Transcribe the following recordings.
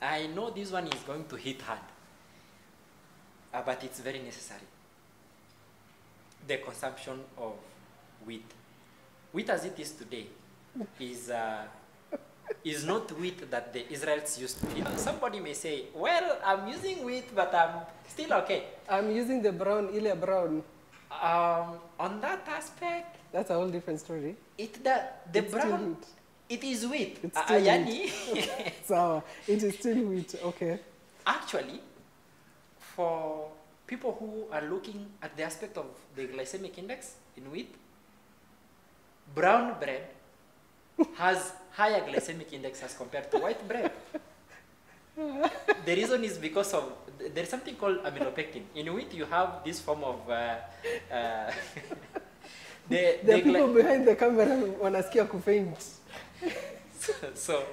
I know this one is going to hit hard, uh, but it's very necessary. The consumption of wheat. Wheat as it is today is, uh, is not wheat that the Israelites used to eat. Somebody may say, well, I'm using wheat, but I'm still okay. I'm using the brown, Ilya Brown. Um, on that aspect, That's a whole different story. it that the It's still brown. It is wheat. It's Uh, still yani, Sour. It is still wheat. Okay. actually, for people who are looking at the aspect of the glycemic index in wheat, brown bread has higher glycemic index as compared to white bread. the reason is because of there is something called amylopectin. In wheat, you have this form of uh, uh, the, The the people behind the camera wanasikia kufaint. so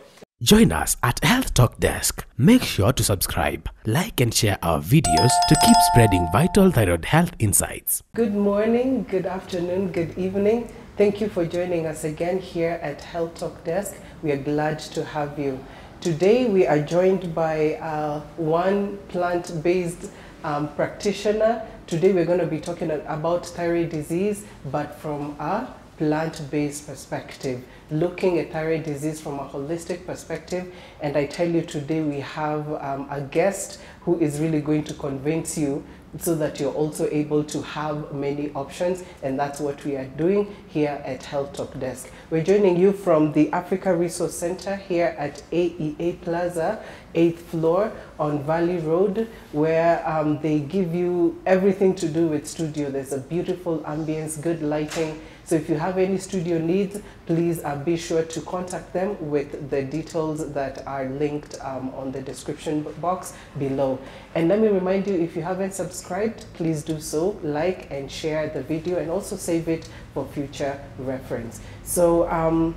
Join us at Health Talk Desk. Make sure to subscribe, like, and share our videos to keep spreading vital thyroid health insights. Good morning, good afternoon, good evening. Thank you for joining us again here at Health Talk Desk. We are glad to have you. Today we are joined by uh, one plant-based um, practitioner. Today we're going to be talking about thyroid disease, but from a plant-based perspective, looking at thyroid disease from a holistic perspective. And I tell you today we have um, a guest who is really going to convince you so that you're also able to have many options and that's what we are doing here at Health Talk Desk. We're joining you from the Africa Resource Center here at AEA Plaza, 8th floor on Valley Road where um, they give you everything to do with studio. There's a beautiful ambience, good lighting. So if you have any studio needs, please uh, be sure to contact them with the details that are linked um, on the description box below. And let me remind you, if you haven't subscribed, please do so, like and share the video and also save it for future reference. So um,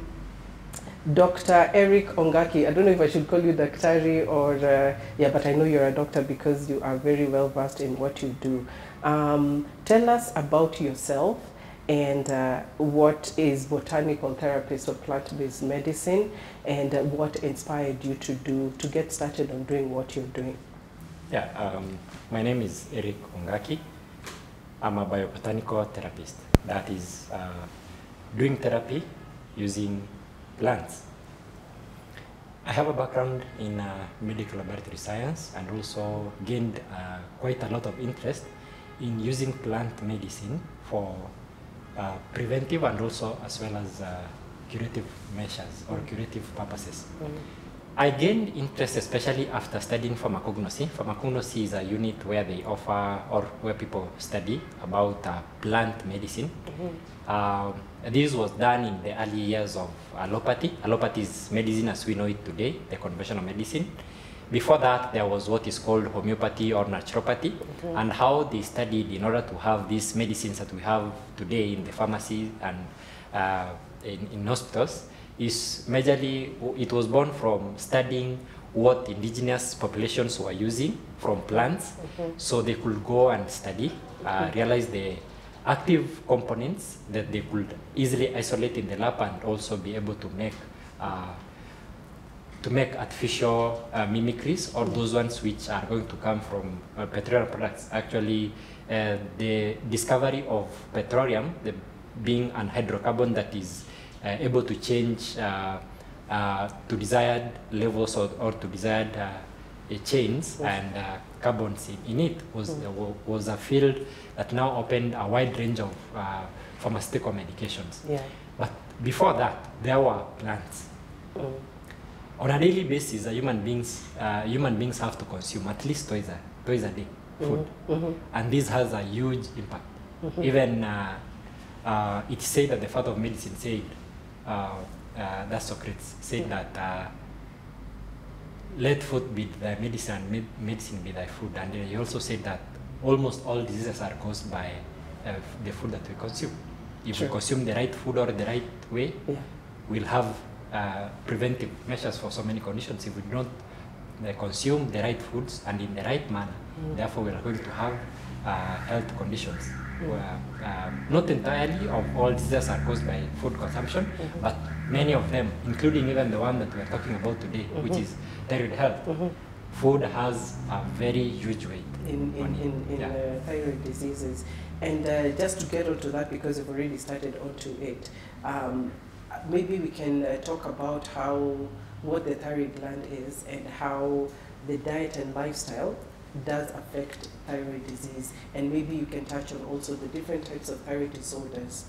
Dr. Erick Ongaki, I don't know if I should call you Daktari or, uh, yeah, but I know you're a doctor because you are very well versed in what you do. Um, tell us about yourself and uh, what is botanical therapy, so plant-based medicine, and uh, what inspired you to do, to get started on doing what you're doing. Yeah, um, my name is Erick Ongaki. I'm a biobotanical therapist. That is uh, doing therapy using plants. I have a background in uh, medical laboratory science and also gained uh, quite a lot of interest in using plant medicine for uh, preventive and also as well as uh, curative measures or curative purposes. I gained interest especially after studying pharmacognosy. Pharmacognosy is a unit where they offer or where people study about uh, plant medicine. Um, this was done in the early years of allopathy. Allopathy is medicine as we know it today, the conventional medicine. Before that, there was what is called homeopathy or naturopathy, and how they studied in order to have these medicines that we have today in the pharmacy and uh, in, in hospitals is majorly, it was born from studying what indigenous populations were using from plants, so they could go and study, uh, realize the active components that they could easily isolate in the lab and also be able to make uh, to make artificial uh, mimicries or those ones which are going to come from uh, petroleum products. Actually, uh, the discovery of petroleum, the, being an hydrocarbon that is uh, able to change uh, uh, to desired levels or, or to desired chains and uh, carbons in, it was, uh, was a field that now opened a wide range of uh, pharmaceutical medications. Yeah. But before that, there were plants. On a daily basis, uh, human beings uh, human beings have to consume at least twice a twice a day food, and this has a huge impact. Even uh, uh, it said that the father of medicine said uh, uh, that Socrates said that. Uh, let food be thy medicine and med- medicine be thy food. And uh, he also said that almost all diseases are caused by uh, the food that we consume. If Sure. we consume the right food or the right way, Yeah. we'll have uh, preventive measures for so many conditions. If we don't uh, consume the right foods and in the right manner, therefore we are going to have uh, health conditions. Where, um, not entirely of all diseases are caused by food consumption, but many of them, including even the one that we're talking about today, which is thyroid health, food has a very huge weight. in, in, in, in Yeah. uh, thyroid diseases. And uh, just to get onto that, because we've already started onto it, um, maybe we can uh, talk about how what the thyroid gland is and how the diet and lifestyle does affect thyroid disease. And maybe you can touch on also the different types of thyroid disorders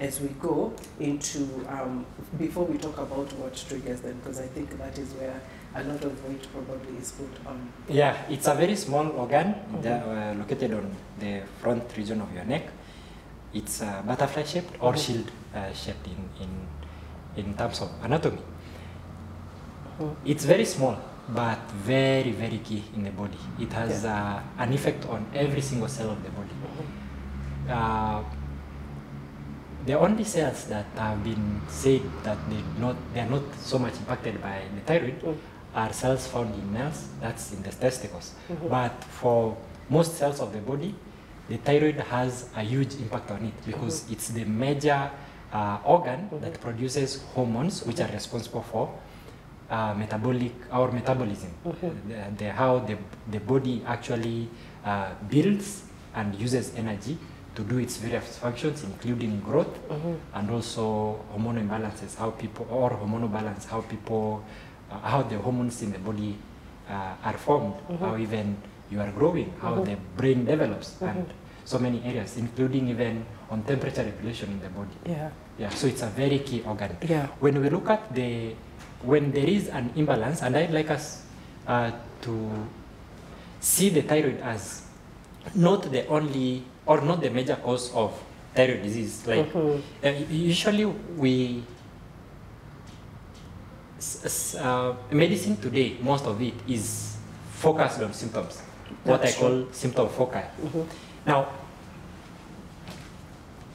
as we go into um, before we talk about what triggers them, because I think that is where a lot of weight probably is put on. Yeah, it's a very small organ that, uh, located on the front region of your neck. It's uh, butterfly shaped or Mhm. shield uh, shaped in, in, in terms of anatomy. It's very small, but very, very key in the body. It has uh, an effect on every single cell of the body. Uh, the only cells that have been said that they not they are not so much impacted by the thyroid Mm. are cells found in males, that's in the testicles. Mhm. But for most cells of the body, the thyroid has a huge impact on it because it's the major uh, organ that produces hormones which are responsible for uh, metabolic our metabolism, the, the, how the, the body actually uh, builds and uses energy to do its various functions, including growth and also hormonal imbalances, how people or hormonal balance, how people, uh, how the hormones in the body uh, are formed, how even you are growing, how the brain develops, and so many areas, including even on temperature regulation in the body. Yeah. Yeah, so it's a very key organ. Yeah. When we look at the, when there is an imbalance, and I'd like us uh, to see the thyroid as not the only or not the major cause of thyroid disease. Like Mhm. uh, usually we uh, medicine today, most of it is focused on symptoms, what That's I call symptom foci. Now,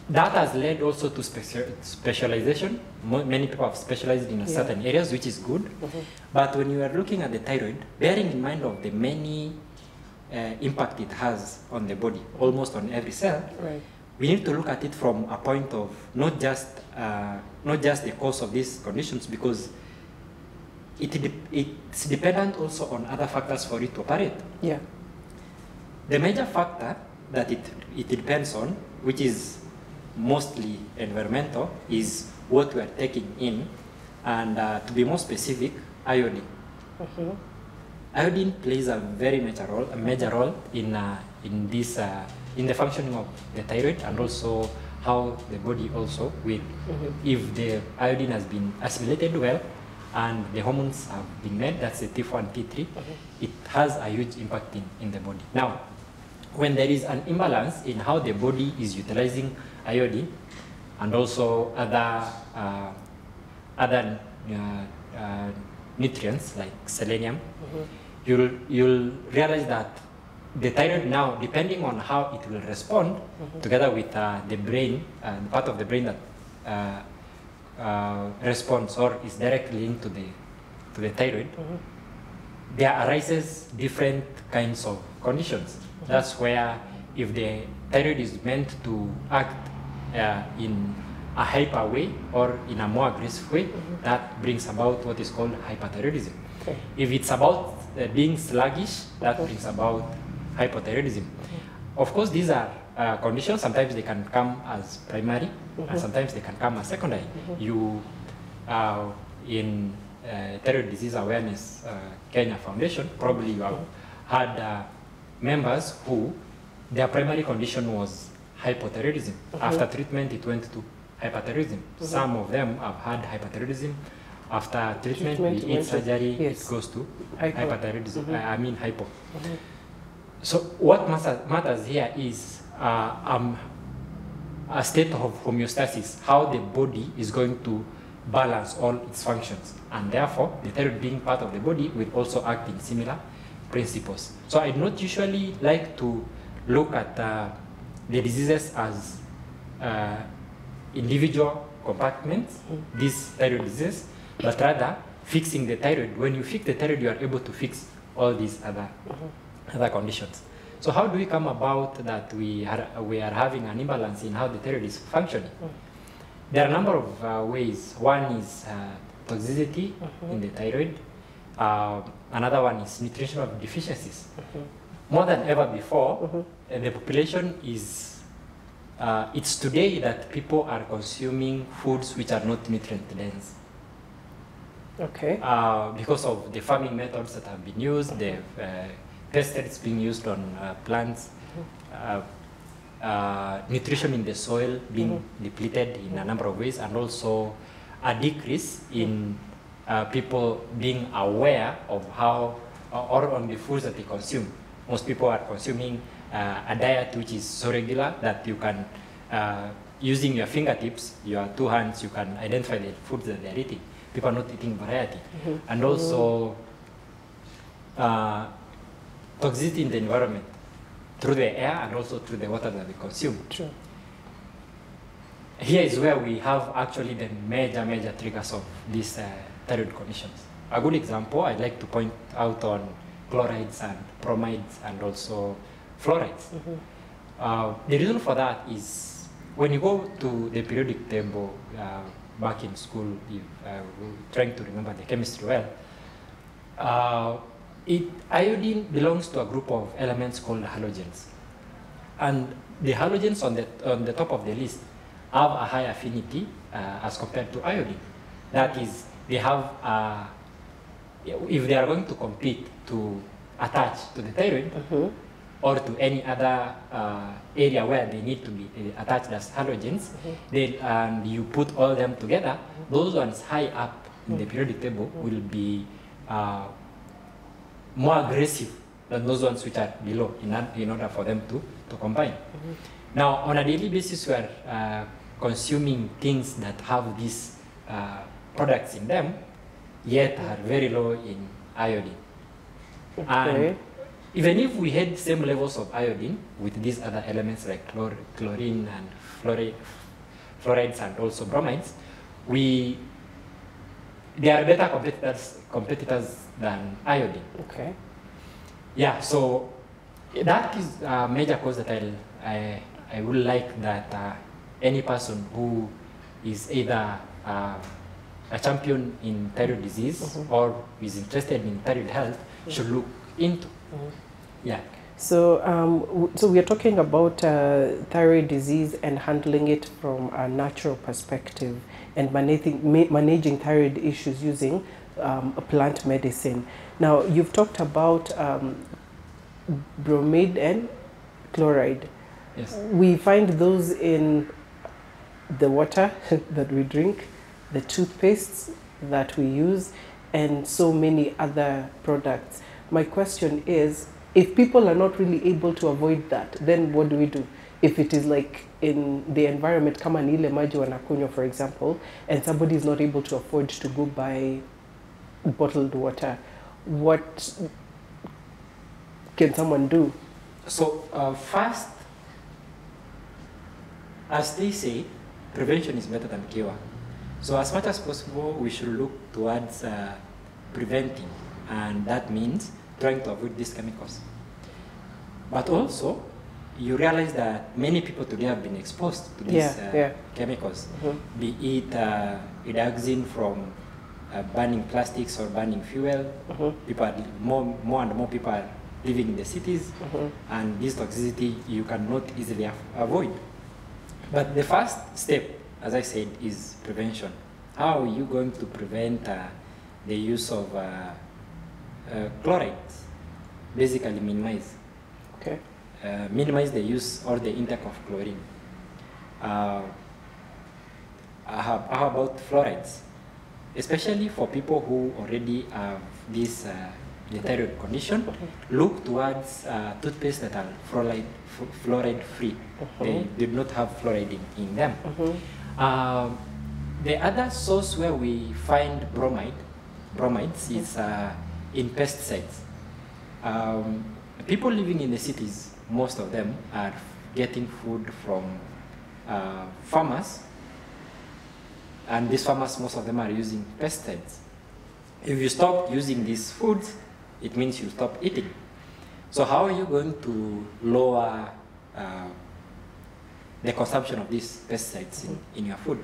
that has led also to specia- specialization. Mo- many people have specialized in Yeah. certain areas, which is good. But when you are looking at the thyroid, bearing in mind of the many uh, impact it has on the body, almost on every cell, Right. we need to look at it from a point of not just uh, not just the cause of these conditions because it de- it's dependent also on other factors for it to operate. Yeah. The major factor that it, it depends on, which is mostly environmental, is what we are taking in, and uh, to be more specific, iodine. Mhm. Iodine plays a very major role, a major role in uh, in this uh, in the functioning of the thyroid and also how the body also will. If the iodine has been assimilated well and the hormones have been made, that's the T4 and T3, it has a huge impact in, in the body. Now, when there is an imbalance in how the body is utilizing iodine and also other uh, other uh, uh, nutrients like selenium, you'll you'll realize that the thyroid now, depending on how it will respond, together with uh, the brain, uh, the part of the brain that uh, uh, responds or is directly linked to the to the thyroid, there arises different kinds of conditions. That's where if the thyroid is meant to act uh, in a hyper way or in a more aggressive way, that brings about what is called hyperthyroidism. Okay. If it's about uh, being sluggish, that brings about hypothyroidism. Of course, these are uh, conditions. Sometimes they can come as primary, and sometimes they can come as secondary. You, uh, in uh, Thyroid Disease Awareness uh, Kenya Foundation, probably you have had uh, members who their primary condition was hypothyroidism. After treatment, it went to hyperthyroidism. Some of them have had hyperthyroidism. After treatment, Treatment to- surgery, yes. it goes to Hypo. hyperthyroidism. I, I mean hypo. So what matters, matters here is uh, um, a state of homeostasis, how the body is going to balance all its functions. And therefore, the thyroid being part of the body will also act in similar principles. So I do not usually like to look at uh, the diseases as uh, individual compartments, these thyroid diseases, but rather fixing the thyroid. When you fix the thyroid, you are able to fix all these other other conditions. So how do we come about that we are, we are having an imbalance in how the thyroid is functioning? there are a number of uh, ways. One is uh, toxicity in the thyroid. Uh, another one is nutritional deficiencies. More than ever before, uh, the population is, uh, it's today that people are consuming foods which are not nutrient dense. Okay. Uh, because of the farming methods that have been used, the uh, pesticides being used on uh, plants, uh, uh, nutrition in the soil being depleted in a number of ways, and also a decrease in uh, people being aware of how or on the foods that they consume. Most people are consuming uh, a diet which is so regular that you can, uh, using your fingertips, your two hands, you can identify the foods that they're eating. People are not eating variety. And also, uh, toxicity in the environment through the air and also through the water that we consume. True. Here is where we have actually the major, major triggers of this uh, thyroid conditions. A good example I'd like to point out on chlorides and bromides and also fluorides. Uh, the reason for that is when you go to the periodic table uh, back in school, if uh, we're trying to remember the chemistry well, uh, it, iodine belongs to a group of elements called halogens. And the halogens on the, on the top of the list have a high affinity uh, as compared to iodine. That is, they have, uh, if they are going to compete to attach to the thyroid or to any other uh, area where they need to be uh, attached as halogens, they, and you put all them together, those ones high up in the periodic table will be uh, more aggressive than those ones which are below in, in order for them to, to combine. Now, on a daily basis, we are uh, consuming things that have this uh, products in them, yet are very low in iodine. Okay. And even if we had same levels of iodine with these other elements like chlor- chlorine and fluoride, fluorides and also bromides, we they are better competitors competitors than iodine. Okay. Yeah, so that is a major cause that I'll, I I would like that uh, any person who is either uh, a champion in thyroid disease or is interested in thyroid health should look into. Yeah. So, um, w- so we are talking about uh, thyroid disease and handling it from a natural perspective and managing, ma- managing thyroid issues using um, a plant medicine. Now, you've talked about um, bromide and chloride. Yes. We find those in the water that we drink, the toothpastes that we use, and so many other products. My question is if people are not really able to avoid that, then what do we do? If it is like in the environment, kama ni ile maji wanakunywa, for example, and somebody is not able to afford to go buy bottled water, what can someone do? So uh, first, as they say, prevention is better than cure. So as much as possible, we should look towards uh, preventing, and that means trying to avoid these chemicals. But also, you realize that many people today have been exposed to these Yeah, uh, yeah. chemicals, Mhm. be it uh, from uh, burning plastics or burning fuel. Mhm. People are, more, more and more people are living in the cities, Mhm. and this toxicity you cannot easily avoid. But the first step, as I said, is prevention. How are you going to prevent uh, the use of uh, uh, chlorides? Basically, minimize. Okay. Uh, minimize the use or the intake of chlorine. Uh, how, how about fluorides? Especially for people who already have this uh, thyroid condition, look towards uh, toothpaste that are fluoride, fluoride free. They do not have fluoride in, in them. Um, the other source where we find bromide, bromides is uh, in pesticides. Um, people living in the cities, most of them are getting food from uh, farmers, and these farmers, most of them are using pesticides. If you stop using these foods, it means you stop eating. So how are you going to lower uh, the consumption of these pesticides in, in your food?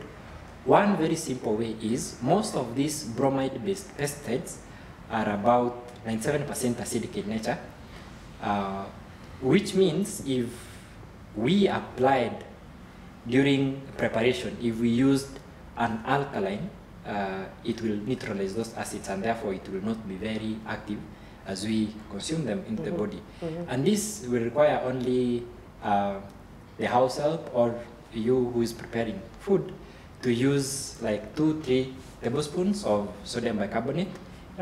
One very simple way is most of these bromide-based pesticides are about 97% acidic in nature, uh, which means if we applied during preparation, if we used an alkaline, uh, it will neutralize those acids and therefore it will not be very active as we consume them into the body. And this will require only uh, the house help or you who is preparing food to use like two, three tablespoons of sodium bicarbonate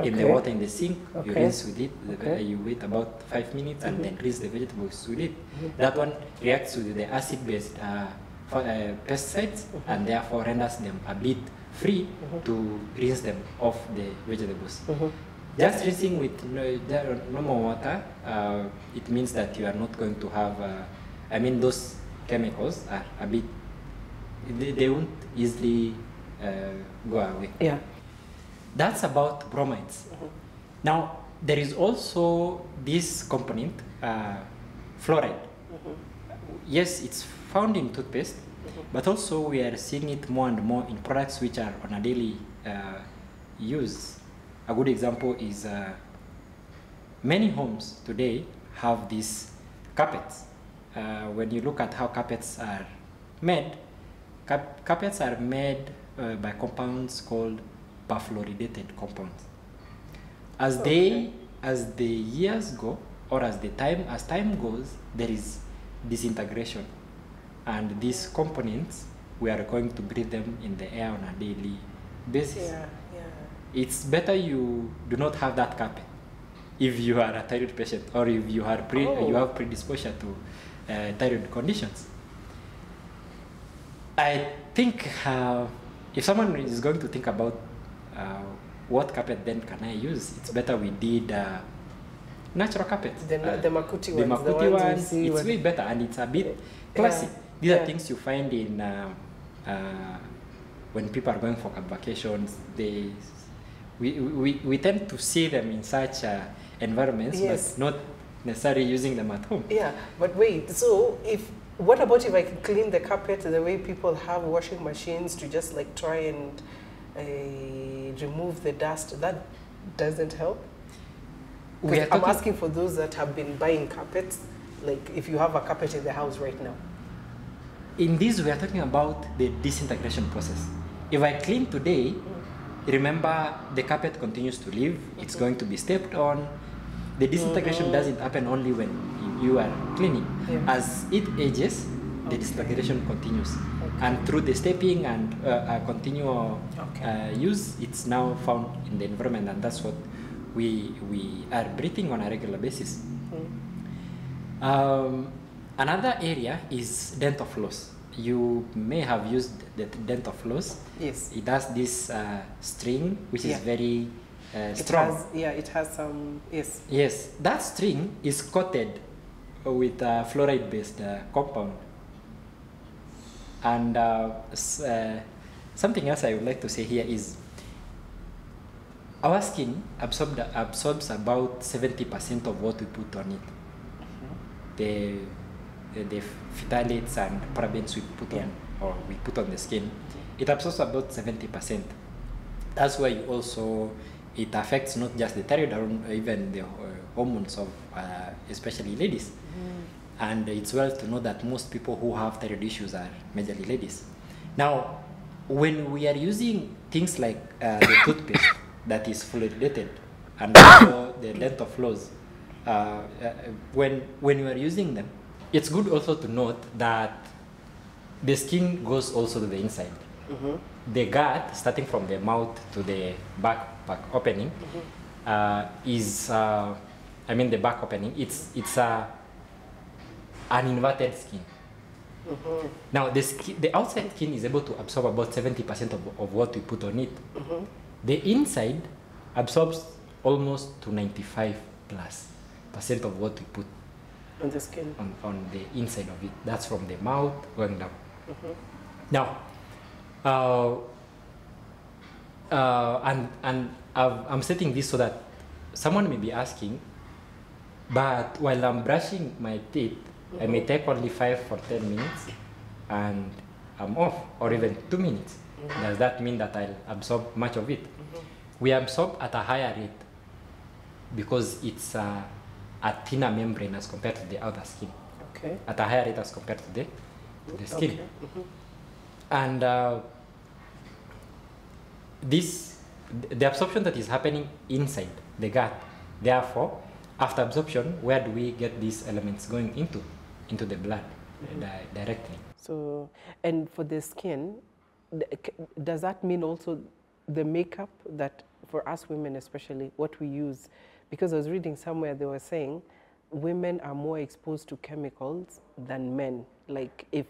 in the water in the sink. Okay. You rinse with it. Okay. You wait about five minutes and then rinse the vegetables with it. That one reacts with the acid-based uh, for, uh, pesticides and therefore renders them a bit free to rinse them off the vegetables. Just rinsing with no, normal water, uh, it means that you are not going to have, uh, I mean, those chemicals are a bit, they, they won't easily uh, go away. Yeah. That's about bromides. Now, there is also this component, uh, fluoride. Yes, it's found in toothpaste, but also we are seeing it more and more in products which are on a daily uh, use. A good example is uh, many homes today have these carpets. Uh, when you look at how carpets are made, cap- carpets are made uh, by compounds called perfluoridated compounds. As they, as the years go, or as the time, as time goes, there is disintegration, and these components we are going to breathe them in the air on a daily basis. yeah. It's better you do not have that carpet if you are a thyroid patient or if you are pre, Oh. you have predisposition to uh, thyroid conditions. I think uh, if someone is going to think about uh, what carpet then can I use, it's better we did uh, natural carpets. The, Uh, the Makuti the ones, the Makuti ones ones, it's way better and it's a bit classic. These Yeah. are things you find in uh, uh, when people are going for vacations. They, we, we, we tend to see them in such uh, environments, Yes. but not necessarily using them at home. Yeah, but wait. So if what about if I can clean the carpet the way people have washing machines to just like try and uh, remove the dust? That doesn't help. 'Cause We are I'm asking for those that have been buying carpets. Like if you have a carpet in the house right now. In this, we are talking about the disintegration process. If I clean today, remember the carpet continues to live, it's going to be stepped on. The disintegration doesn't happen only when you- are cleaning. Yeah. As it ages, the disintegration continues. And through the stepping and uh, uh, continual Okay. uh, use, it's now found in the environment, and that's what we, we are breathing on a regular basis. Um, another area is dental floss. You may have used the dental floss. Yes. It has this uh, string which Yeah. is very uh, It strong. has yeah. It has some yes. Yes, that string is coated with a fluoride-based uh, compound. And uh, uh, something else I would like to say here is our skin absorb, absorbs about 70% of what we put on it. The, the, the phthalates and parabens we put on or we put on the skin, it absorbs about 70%. That's why you also it affects not just the thyroid or even the uh, hormones of uh, especially ladies. And it's well to know that most people who have thyroid issues are majorly ladies. Now, when we are using things like uh, the toothpaste that is fluoridated and also the dental floss, uh, uh, when when you are using them, it's good also to note that the skin goes also to the inside. The gut, starting from the mouth to the back back opening, uh, is uh, I mean the back opening. It's it's a an inverted skin. Now the skin, the outside skin is able to absorb about seventy percent of, of what we put on it. The inside absorbs almost to ninety five plus percent of what we put On the skin. on, on the inside of it. That's from the mouth going down. Now, uh, uh, and and I've, I'm setting this so that someone may be asking, but while I'm brushing my teeth, I may take only five or ten minutes, and I'm off, or even two minutes. Does that mean that I'll absorb much of it? We absorb at a higher rate because it's uh, a thinner membrane as compared to the other skin, Okay. at a higher rate as compared to the, to the skin. Okay. Mhm. And uh, this, the absorption that is happening inside the gut, therefore, after absorption, where do we get these elements going into? Into the blood mm-hmm. di- directly. So, and for the skin, does that mean also the makeup that for us women, especially what we use? Because I was reading somewhere they were saying women are more exposed to chemicals than men. Like if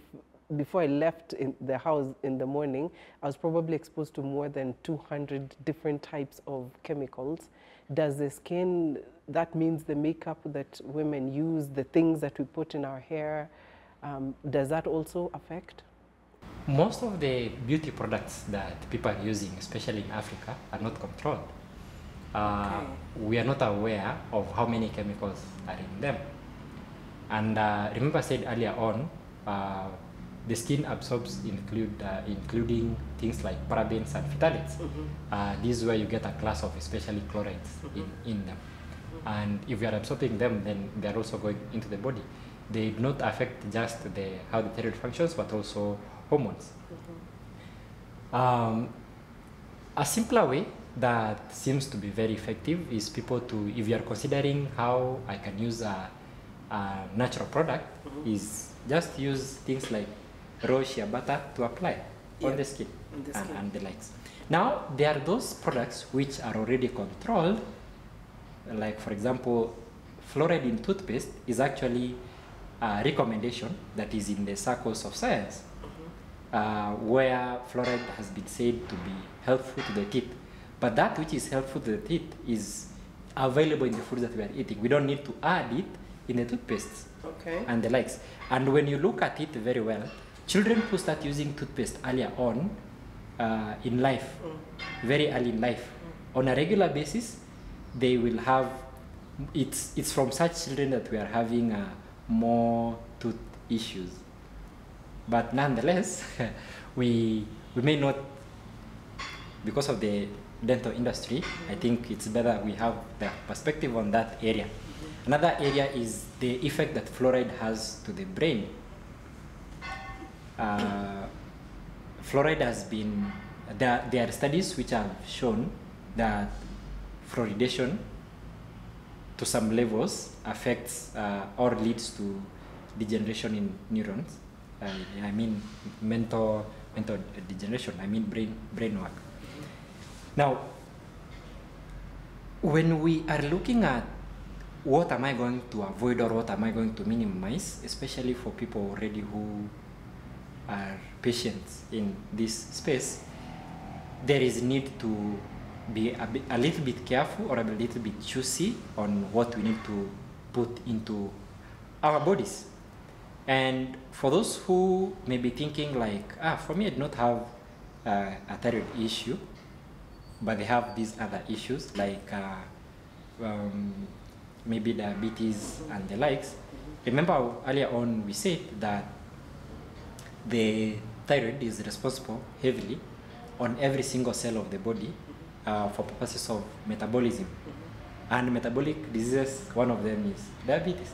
before I left in the house in the morning, I was probably exposed to more than 200 different types of chemicals. Does the skin, that means the makeup that women use, the things that we put in our hair, um, does that also affect? Most of the beauty products that people are using, especially in Africa, are not controlled. Uh, We are not aware of how many chemicals are in them. And uh, remember, I said earlier on, uh, the skin absorbs include uh, including things like parabens and phthalates. Uh, this is where you get a class of especially chlorides in, in them. And if you are absorbing them, then they are also going into the body. They do not affect just the how the thyroid functions, but also hormones. Um, a simpler way that seems to be very effective is people to, if you are considering how I can use a, a natural product, is just use things like raw shea butter to apply Yeah, on the skin, on the and, skin. and the likes. Now, there are those products which are already controlled, like for example, fluoride in toothpaste is actually a recommendation that is in the circles of science uh, where fluoride has been said to be helpful to the teeth. But that which is helpful to the teeth is available in the foods that we are eating. We don't need to add it in the toothpastes Okay. and the likes. And when you look at it very well, children who start using toothpaste earlier on uh, in life, very early in life, on a regular basis, they will have. It's it's from such children that we are having uh, more tooth issues. But nonetheless, we we may not because of the dental industry. I think it's better we have the perspective on that area. Another area is the effect that fluoride has to the brain. Uh, fluoride has been there, there are studies which have shown that fluoridation to some levels affects uh, or leads to degeneration in neurons. Uh, I mean mental mental degeneration. I mean brain brain work. Now, when we are looking at what am I going to avoid or what am I going to minimize, especially for people already who are patients in this space, there is need to be a, bit, a little bit careful or a little bit choosy on what we need to put into our bodies. And for those who may be thinking like, ah, for me I do not have uh, a thyroid issue, but they have these other issues like uh, um, maybe diabetes and the likes. Remember earlier on we said that the thyroid is responsible heavily on every single cell of the body uh, for purposes of metabolism. And metabolic diseases, one of them is diabetes.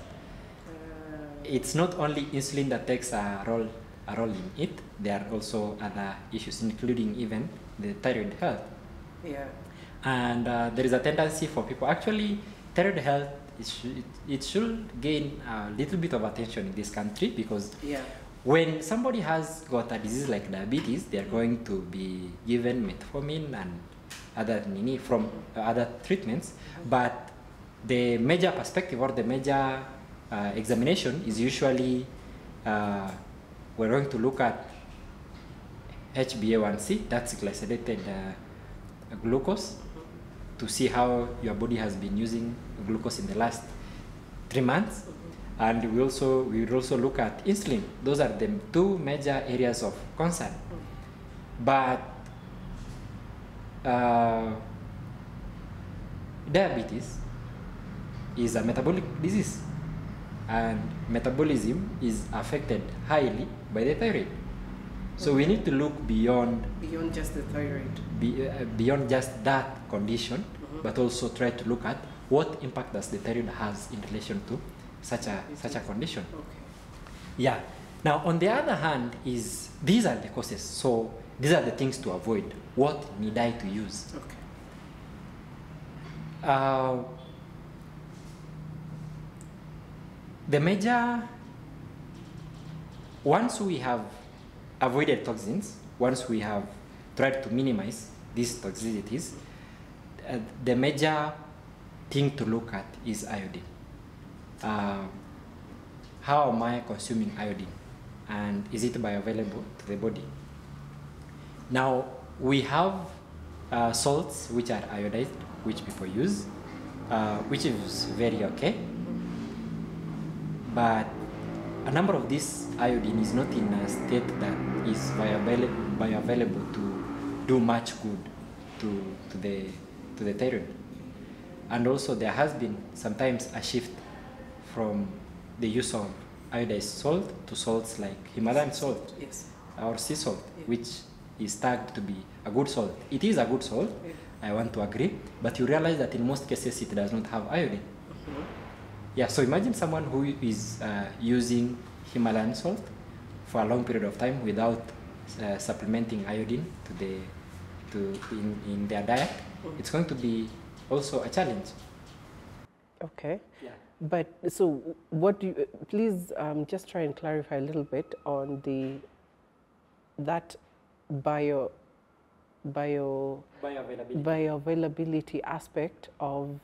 It's not only insulin that takes a role, a role in it, there are also other issues, including even the thyroid health. Yeah. And uh, there is a tendency for people, actually, thyroid health, it should, it should gain a little bit of attention in this country because Yeah. When somebody has got a disease like diabetes, they are going to be given metformin and other from uh, other treatments. But the major perspective or the major uh, examination is usually uh, we're going to look at HbA1c, that's glycolated uh, glucose, to see how your body has been using glucose in the last three months. And we also we will also look at insulin. Those are the two major areas of concern. But uh, diabetes is a metabolic disease, and metabolism is affected highly by the thyroid. So we need to look beyond Beyond just the thyroid. be, uh, beyond just that condition, but also try to look at what impact does the thyroid has in relation to such a such a condition. Okay. Yeah. Now, on the other hand, is these are the causes. So these are the things to avoid. What need I to use? Okay. Uh, the major, once we have avoided toxins, once we have tried to minimize these toxicities, uh, the major thing to look at is iodine. Uh, how am I consuming iodine? And is it bioavailable to the body? Now, we have uh, salts which are iodized, which people use, uh, which is very okay. But a number of this iodine is not in a state that is bioavail- bioavailable to do much good to, to, the, to the thyroid. And also, there has been sometimes a shift from the use of iodized salt to salts like Himalayan salt Yes. or sea salt, Yeah. which is tagged to be a good salt. It is a good salt, Yeah. I want to agree, but you realize that in most cases it does not have iodine. Mhm. Yeah, so imagine someone who is uh, using Himalayan salt for a long period of time without uh, supplementing iodine to the to in, in their diet. Mhm. It's going to be also a challenge. Okay. But so, what do you? Please, um, just try and clarify a little bit on the that bio bio Bioavailability. bioavailability aspect of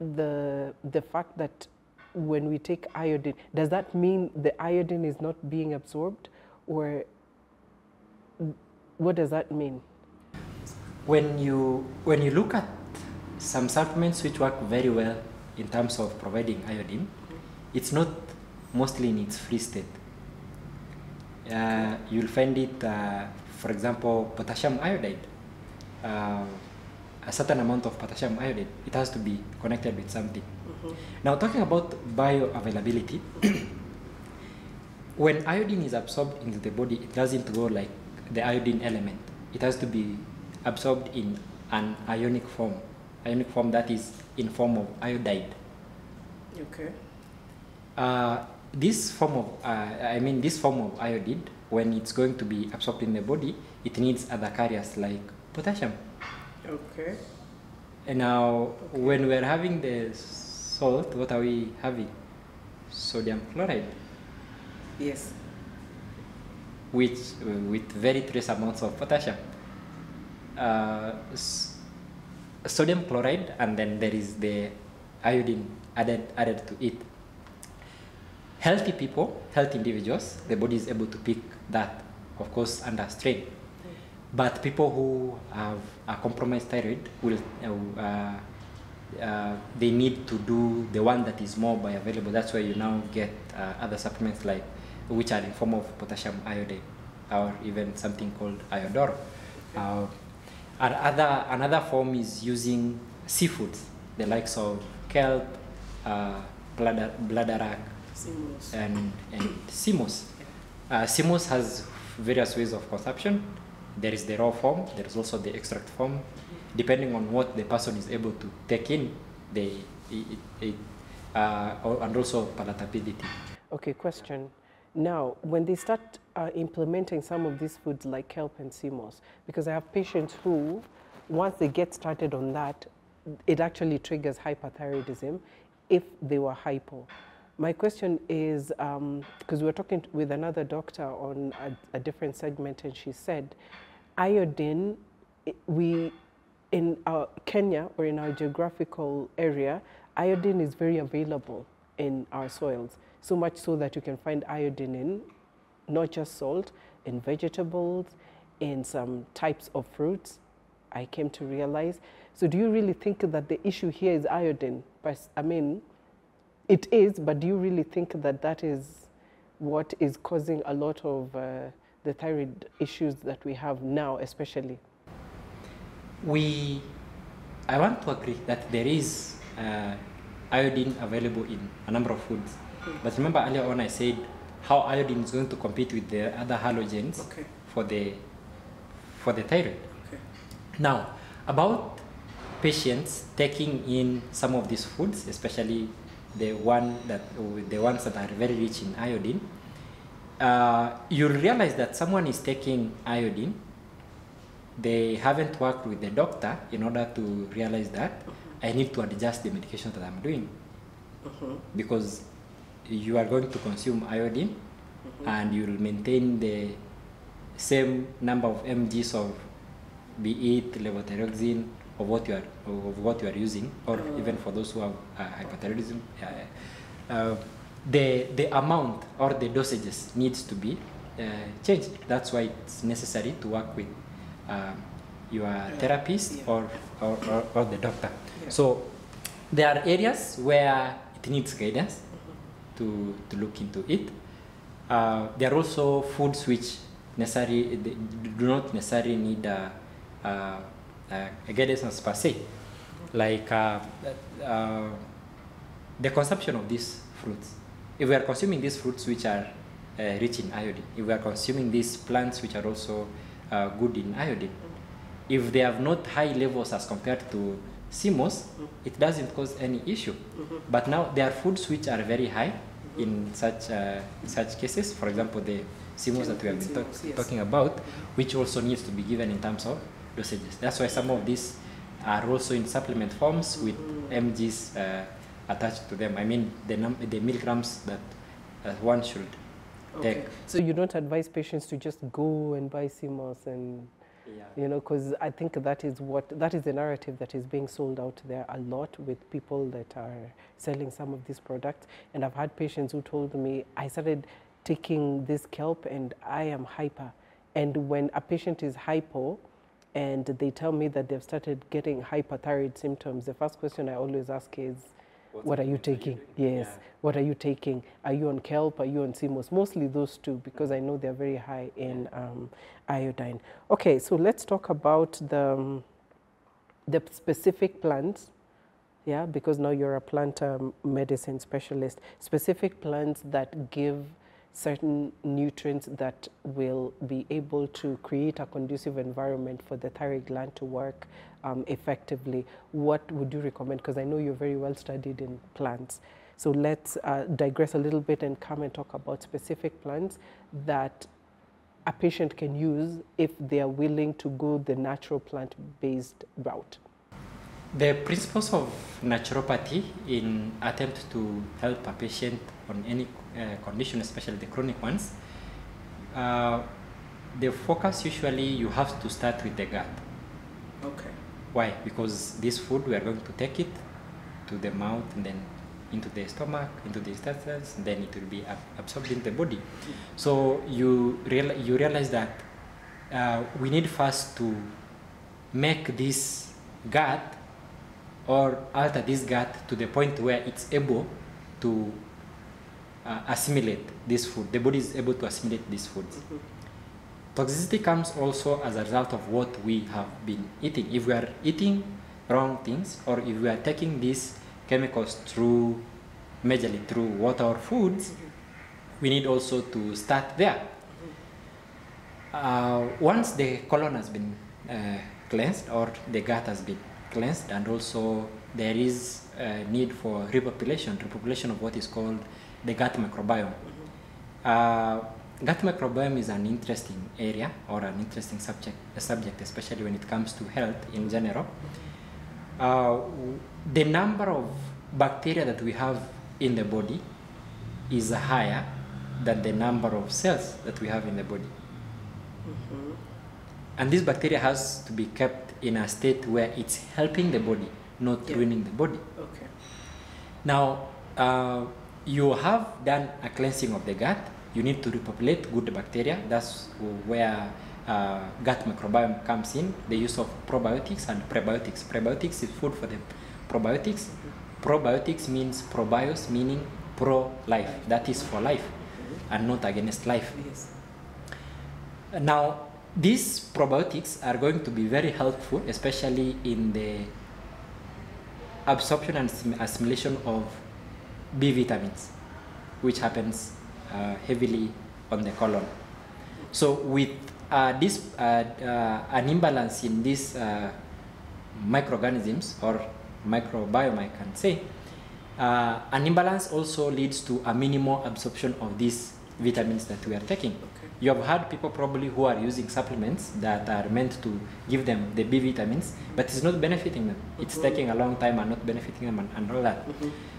the the fact that when we take iodine, does that mean the iodine is not being absorbed, or what does that mean? when you when you look at some supplements which work very well in terms of providing iodine, it's not mostly in its free state. Uh, you'll find it, uh, for example, potassium iodide. Uh, a certain amount of potassium iodide, it has to be connected with something. Now, talking about bioavailability, when iodine is absorbed into the body, it doesn't go like the iodine element. It has to be absorbed in an ionic form, ionic form that is in form of iodide. Okay. Uh, this form of, uh, I mean, this form of iodide, when it's going to be absorbed in the body, it needs other carriers like potassium. Okay. And now, when we're having the salt, what are we having? Sodium chloride. Yes. which uh, with very trace amounts of potassium. Uh, sodium chloride, and then there is the iodine added added to it. Healthy people, healthy individuals, the body is able to pick that, of course, under strain. But people who have a compromised thyroid will, uh, uh, uh, they need to do the one that is more bioavailable. That's why you now get uh, other supplements like, which are in form of potassium iodide, or even something called Iodoral. Uh, and other, another form is using seafoods, the likes of kelp, uh, bladder, bladderwrack, sea moss. and, and sea moss. Uh, sea moss has various ways of consumption. There is the raw form, there is also the extract form. Depending on what the person is able to take in, they, it, it, uh, and also palatability. Okay, question. Now, when they start uh, implementing some of these foods like kelp and sea moss, because I have patients who, once they get started on that, it actually triggers hyperthyroidism if they were hypo. My question is because we were talking with another doctor on a, a different segment, and she said iodine, we in our Kenya or in our geographical area, iodine is very available in our soils. So much so that you can find iodine in not just salt, in vegetables, in some types of fruits. I came to realize. So, do you really think that the issue here is iodine? I mean, it is, but do you really think that that is what is causing a lot of uh, the thyroid issues that we have now, especially? We, I want to agree that there is uh, iodine available in a number of foods. But remember earlier on I said how iodine is going to compete with the other halogens Okay. for the for the thyroid. Okay. Now, about patients taking in some of these foods, especially the one that the ones that are very rich in iodine, uh, you'll realize that someone is taking iodine. They haven't worked with the doctor in order to realize that I need to adjust the medication that I'm doing because you are going to consume iodine and you will maintain the same number of mgs of be it levothyroxine of what you are of what you are using or even for those who have uh, hypothyroidism uh, uh, the the amount or the dosages needs to be uh, changed. That's why it's necessary to work with um, your therapist yeah. or, or, or, or the doctor. Yeah. so there are areas where it needs guidance to, to look into it. Uh, there are also foods which necessary do not necessarily need a, a, a guidance per se, like uh, uh, the consumption of these fruits. If we are consuming these fruits which are uh, rich in iodine, if we are consuming these plants which are also uh, good in iodine, if they have not high levels as compared to sea moss, it doesn't cause any issue. But now there are foods which are very high in such uh, such cases. For example, the sea moss that we have been talk- yes. talking about, which also needs to be given in terms of dosages. That's why some of these are also in supplement forms with mgs uh, attached to them. I mean the num- the milligrams that uh, one should Okay. take. So you don't advise patients to just go and buy sea moss and Yeah. you know because i think that is what that is the narrative that is being sold out there a lot with people that are selling some of these products and i've had patients who told me i started taking this kelp and i am hyper and when a patient is hypo and they tell me that they've started getting hyperthyroid symptoms the first question i always ask is What what are you supplements are you taking yes Yeah. what are you taking? Are you on kelp? Are you on sea moss? Mostly those two because I know they're very high in um, iodine. Okay, so let's talk about the, um, the specific plants. Yeah, because now you're a plant um, medicine specialist. Specific plants that give certain nutrients that will be able to create a conducive environment for the thyroid gland to work um, effectively. What would you recommend? Because I know you're very well studied in plants. So let's uh, digress a little bit and come and talk about specific plants that a patient can use if they are willing to go the natural plant based route. The principles of naturopathy in attempt to help a patient on any condition, especially the chronic ones, uh, the focus usually you have to start with the gut. Okay. Why? Because this food we are going to take it to the mouth and then into the stomach, into the intestines, and then it will be ab- absorbed in the body. So you real, you realize that uh, we need first to make this gut or alter this gut to the point where it's able to uh, assimilate this food. The body is able to assimilate these foods. Toxicity comes also as a result of what we have been eating. If we are eating wrong things, or if we are taking these chemicals through, majorly through water or foods, we need also to start there. Uh, once the colon has been uh, cleansed or the gut has been cleansed, and also there is a need for repopulation, repopulation of what is called the gut microbiome. Uh, gut microbiome is an interesting area or an interesting subject, a subject, especially when it comes to health in general. Uh, the number of bacteria that we have in the body is higher than the number of cells that we have in the body. And this bacteria has to be kept in a state where it's helping the body, not Yeah. ruining the body. Okay. Now, uh, you have done a cleansing of the gut. You need to repopulate good bacteria. That's where uh, gut microbiome comes in. The use of probiotics and prebiotics. Prebiotics is food for the probiotics. Probiotics means probios, meaning pro life. That is for life and not against life. Yes. Now, these probiotics are going to be very helpful, especially in the absorption and assimilation of B vitamins, which happens uh, heavily on the colon. So with uh, this uh, uh, an imbalance in these uh, microorganisms or microbiome, I can say, uh, an imbalance also leads to a minimal absorption of these vitamins that we are taking. Okay. You have had people probably who are using supplements that are meant to give them the B vitamins, but it's not benefiting them. It's taking a long time and not benefiting them and, and all that.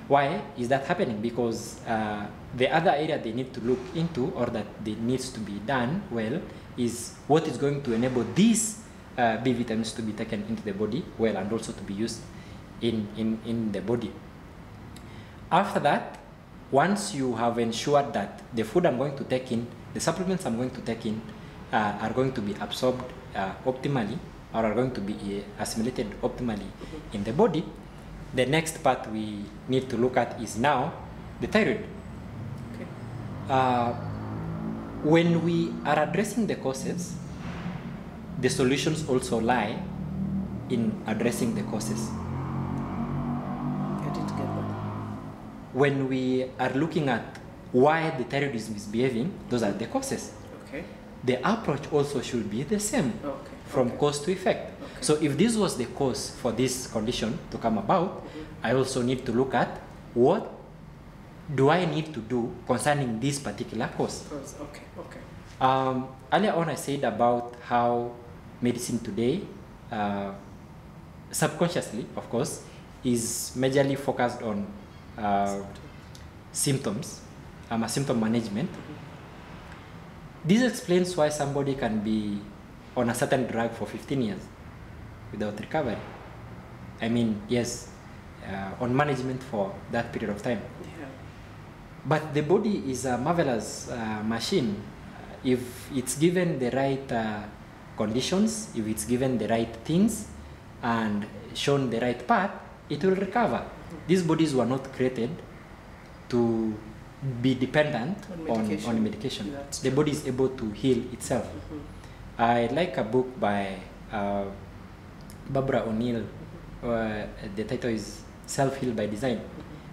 Why is that happening? Because uh, the other area they need to look into or that they needs to be done well is what is going to enable these uh, B vitamins to be taken into the body well and also to be used in, in, in the body. After that, once you have ensured that the food I'm going to take in, the supplements I'm going to take in, uh, are going to be absorbed uh, optimally or are going to be uh, assimilated optimally in the body, the next part we need to look at is now the thyroid. Okay. Uh, when we are addressing the causes, the solutions also lie in addressing the causes. When we are looking at why the thyroid is misbehaving, those are the causes. Okay. The approach also should be the same Okay. from okay. cause to effect. So if this was the cause for this condition to come about, I also need to look at what do I need to do concerning this particular cause. Cause- Okay. Okay. Um, earlier on, I said about how medicine today, uh, subconsciously, of course, is majorly focused on uh, symptoms, um, symptom management. This explains why somebody can be on a certain drug for 15 years without recovery. I mean, yes, uh, on management for that period of time. Yeah. But the body is a marvelous uh, machine. If it's given the right uh, conditions, if it's given the right things, and shown the right path, it will recover. These bodies were not created to be dependent On on, medication. on medication. That's The body is able to heal itself. I like a book by uh, Barbara O'Neill. Uh, the title is Self Heal by Design.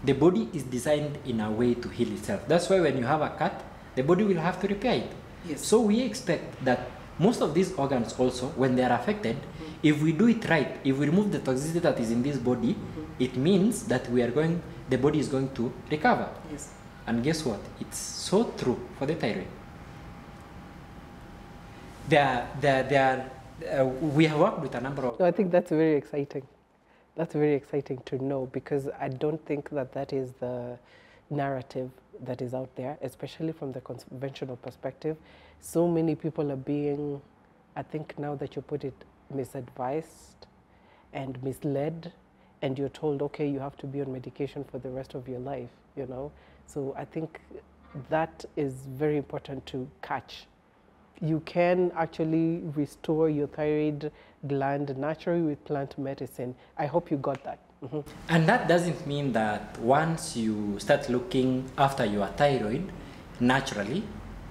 The body is designed in a way to heal itself. That's why when you have a cut, the body will have to repair it. Yes. So we expect that most of these organs also, when they are affected, if we do it right, if we remove the toxicity that is in this body, it means that we are going, the body is going to recover. Yes. And guess what? It's so true for the thyroid. There, there, there are, uh, we have worked with a number of I think that's very exciting. That's very exciting to know because I don't think that that is the narrative that is out there, especially from the conventional perspective. So many people are being, I think now that you put it, misadvised and misled, and you're told, okay, you have to be on medication for the rest of your life, you know? So I think that is very important to catch you can actually restore your thyroid gland naturally with plant medicine. I hope you got that. Mhm. And that doesn't mean that once you start looking after your thyroid naturally,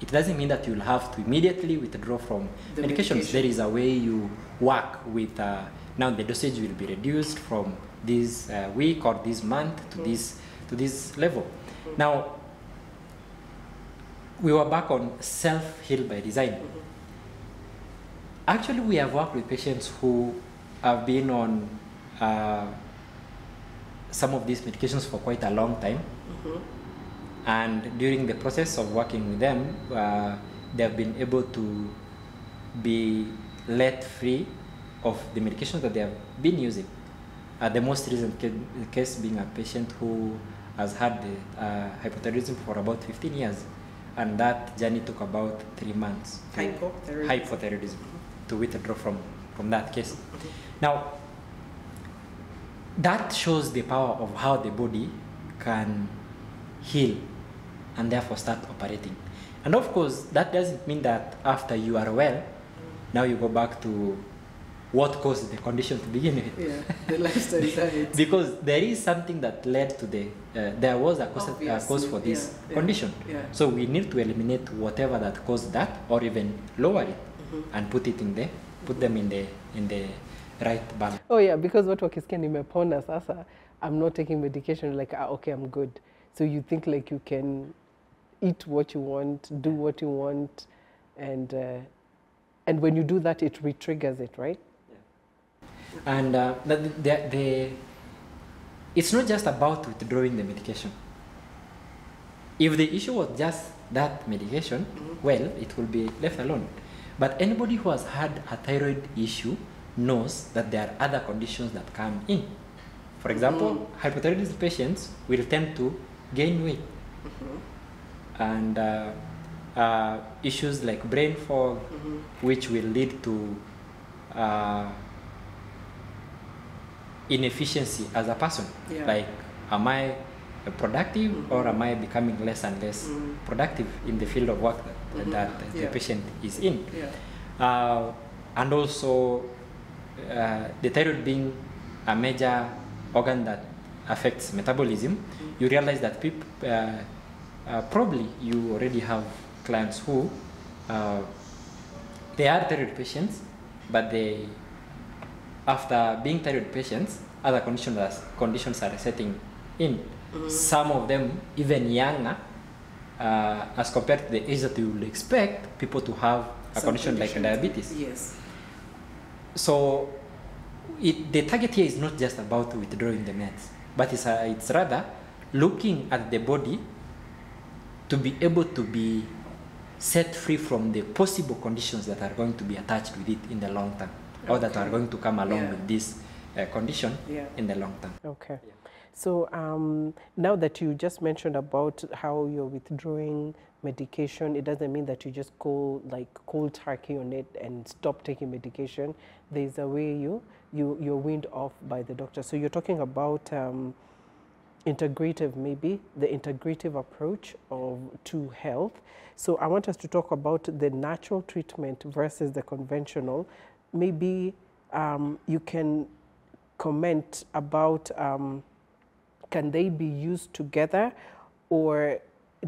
it doesn't mean that you'll have to immediately withdraw from The medications. medication. There is a way you work with, uh, now the dosage will be reduced from this uh, week or this month to this to this level. Now, we were back on self-heal by design. Actually, we have worked with patients who have been on uh, some of these medications for quite a long time. And during the process of working with them, uh, they have been able to be let free of the medications that they have been using. Uh, the most recent case being a patient who has had the, uh, hypothyroidism for about 15 years, and that journey took about three months. Hypothyroidism. hypothyroidism to withdraw from, from that case. Now, that shows the power of how the body can heal and therefore start operating. And of course, that doesn't mean that after you are well, now you go back to what caused the condition to begin with. Yeah, the lifestyle diet. Because there is something that led to the, uh, there was a cause, a cause for this yeah, yeah, condition. yeah. So we need to eliminate whatever that caused that or even lower it Mm-hmm. and put it in the, put them in the, in the right balance. Oh yeah, because what wakisikia nimepona sasa, I'm not taking medication like ah, okay, I'm good. So you think like you can eat what you want, do what you want, and uh, and when you do that, it re-triggers it, right? And uh, the, the, the, it's not just about withdrawing the medication. If the issue was just that medication, well, it will be left alone. But anybody who has had a thyroid issue knows that there are other conditions that come in. For example, hypothyroidism patients will tend to gain weight. And uh, uh, issues like brain fog, which will lead to uh, inefficiency as a person. Yeah. Like, am I productive or am I becoming less and less productive in the field of work that, that the Yeah. patient is in? Yeah. Uh, and also, uh, the thyroid being a major organ that affects metabolism, you realize that people uh, uh, probably you already have clients who uh, they are thyroid patients, but they after being thyroid patients, other conditions are, conditions are setting in. Some of them even younger, uh, as compared to the age that you would expect people to have a Some condition like diabetes. Yes. So it, the target here is not just about withdrawing the meds, but it's, uh, it's rather looking at the body to be able to be set free from the possible conditions that are going to be attached with it in the long term, or that are going to come along Yeah. with this uh, condition Yeah. in the long term. Okay. Yeah. So um, now that you just mentioned about how you're withdrawing medication, it doesn't mean that you just go like cold turkey on it and stop taking medication. There's a way you you you're weaned off by the doctor. So you're talking about um, integrative, maybe the integrative approach of to health. So I want us to talk about the natural treatment versus the conventional. Maybe um, you can comment about um, can they be used together? Or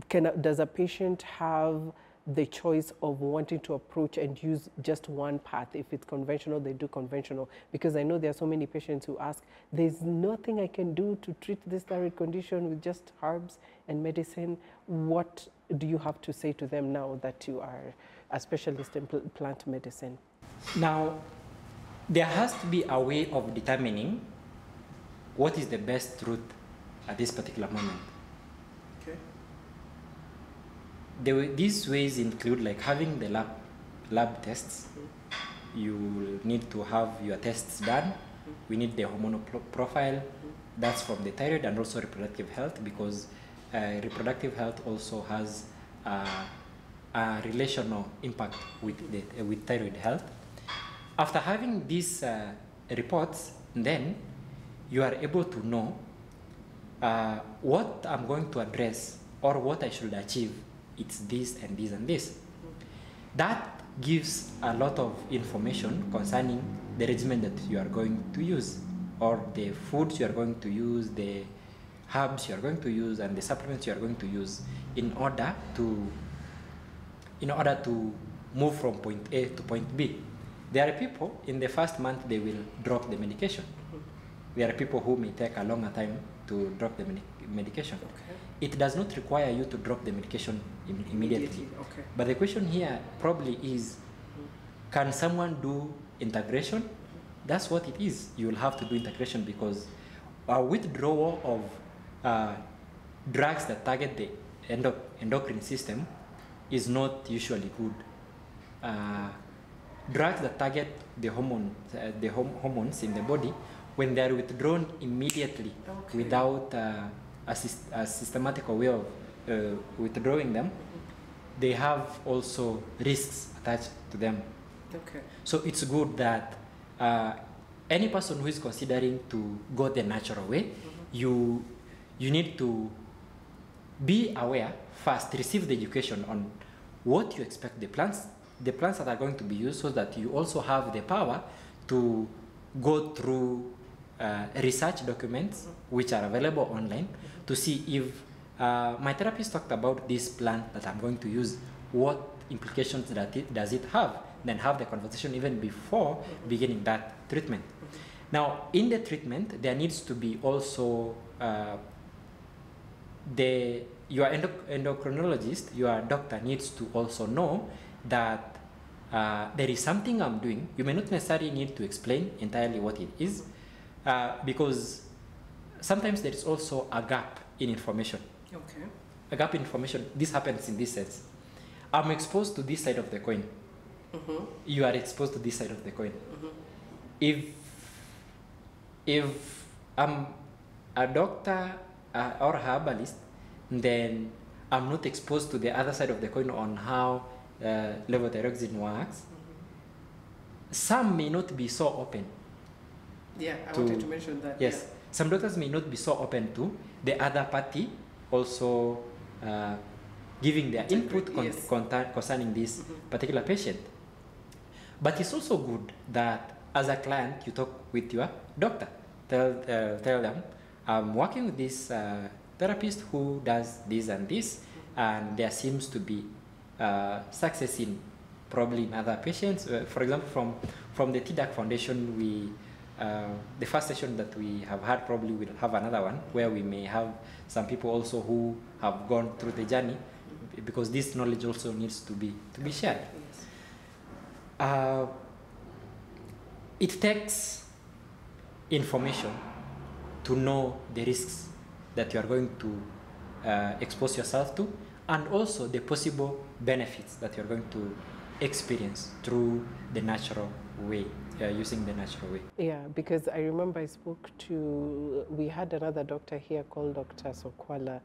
can, does a patient have the choice of wanting to approach and use just one path? If it's conventional they do conventional. Because i know there are so many patients who ask there's nothing i can do to treat this thyroid condition with just herbs and medicine. What do you have to say to them now that you are a specialist in pl- plant medicine Now, there has to be a way of determining what is the best route at this particular moment. okay The way, these ways include like having the lab lab tests. You need to have your tests done. We need the hormonal pro- profile. That's from the thyroid and also reproductive health because uh, reproductive health also has uh, a relational impact with the uh, with thyroid health. After having these uh, reports, then you are able to know uh, what I'm going to address or what I should achieve, it's this and this and this. That gives a lot of information concerning the regimen that you are going to use, or the foods you are going to use, the herbs you are going to use, and the supplements you are going to use in order to in order to move from point A to point B. There are people in the first month they will drop the medication. There are people who may take a longer time to drop the medi- medication. Okay. It does not require you to drop the medication im- immediately. okay But the question here probably is can someone do integration? That's what it is. You will have to do integration because a withdrawal of uh, drugs that target the endo- endocrine system is not usually good. Uh, drugs that target the hormone, uh, the hom- hormones in the body, when they are withdrawn immediately Okay. without uh, a, sys- a systematic way of uh, withdrawing them, they have also risks attached to them. okay So it's good that uh, any person who is considering to go the natural way, you you need to be aware first, receive the education on what you expect the plants, the plants that are going to be used, so that you also have the power to go through uh, research documents which are available online to see if uh, my therapist talked about this plant that I'm going to use, what implications that it, does it have? Then have the conversation even before beginning that treatment. Now, in the treatment, there needs to be also uh, the your endocrinologist, your doctor needs to also know that uh, there is something I'm doing. You may not necessarily need to explain entirely what it is, uh, because sometimes there is also a gap in information. Okay. A gap in information. This happens in this sense. I'm exposed to this side of the coin. You are exposed to this side of the coin. If if I'm a doctor uh, or herbalist, then I'm not exposed to the other side of the coin on how uh, levothyroxine works. Some may not be so open. Yeah, I To- wanted to mention that. Yes, some doctors may not be so open to the other party also uh, giving their input con- Yes. conta- concerning this particular patient. But it's also good that as a client you talk with your doctor. Tell, uh, tell them, I'm working with this uh, therapist who does this and this, and there seems to be uh, success in probably in other patients. Uh, for example, from from the TDAC Foundation, we uh, the first session that we have had probably will have another one where we may have some people also who have gone through the journey because this knowledge also needs to be to be shared. Uh, it takes information to know the risks that you are going to uh, expose yourself to and also the possible benefits that you're going to experience through the natural way, uh, using the natural way. Yeah, because I remember I spoke to, we had another doctor here called Dr. Sokwala,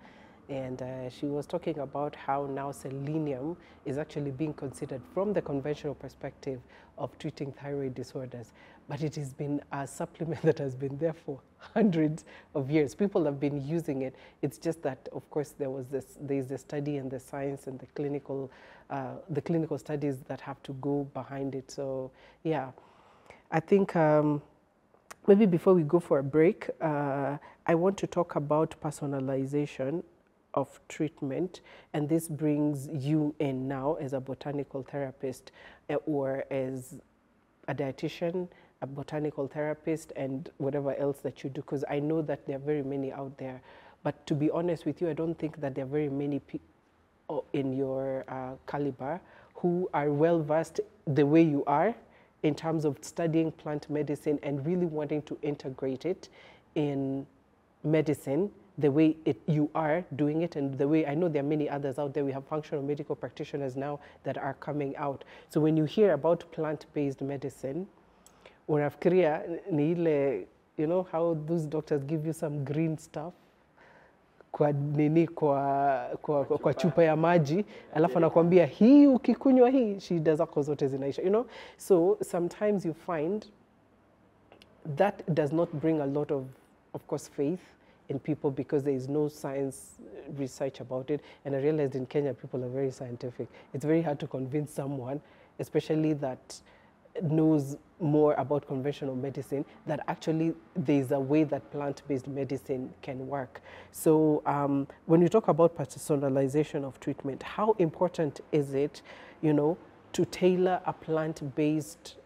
and uh, she was talking about how now selenium is actually being considered from the conventional perspective of treating thyroid disorders. But it has been a supplement that has been there for hundreds of years. People have been using it. It's just that, of course, there was this, there's the study and the science and the clinical, uh, the clinical studies that have to go behind it. So, yeah. I think um, maybe before we go for a break, uh, I want to talk about personalization of treatment, and this brings you in now as a botanical therapist uh, or as a dietitian, a botanical therapist, and whatever else that you do, because I know that there are very many out there. But to be honest with you, I don't think that there are very many people in your uh, caliber who are well versed the way you are in terms of studying plant medicine and really wanting to integrate it in medicine the way it, you are doing it and the way I know there are many others out there. We have functional medical practitioners now that are coming out. So when you hear about plant-based medicine, unafikiria ni ile, you know how those doctors give you some green stuff? Kwa nini? Kwa, kwa, kwa, chupa ya maji? Alafu anakwambia hii ukikunywa hii shida zako zote zinaisha you know? So sometimes you find that does not bring a lot of of course faith in people because there is no science uh, research about it. And i realized in kenya people are very scientific. It's very hard to convince someone especially that knows more about conventional medicine that actually there's a way that plant-based medicine can work. So um, when you talk about personalization of treatment how important is it you know to tailor a plant-based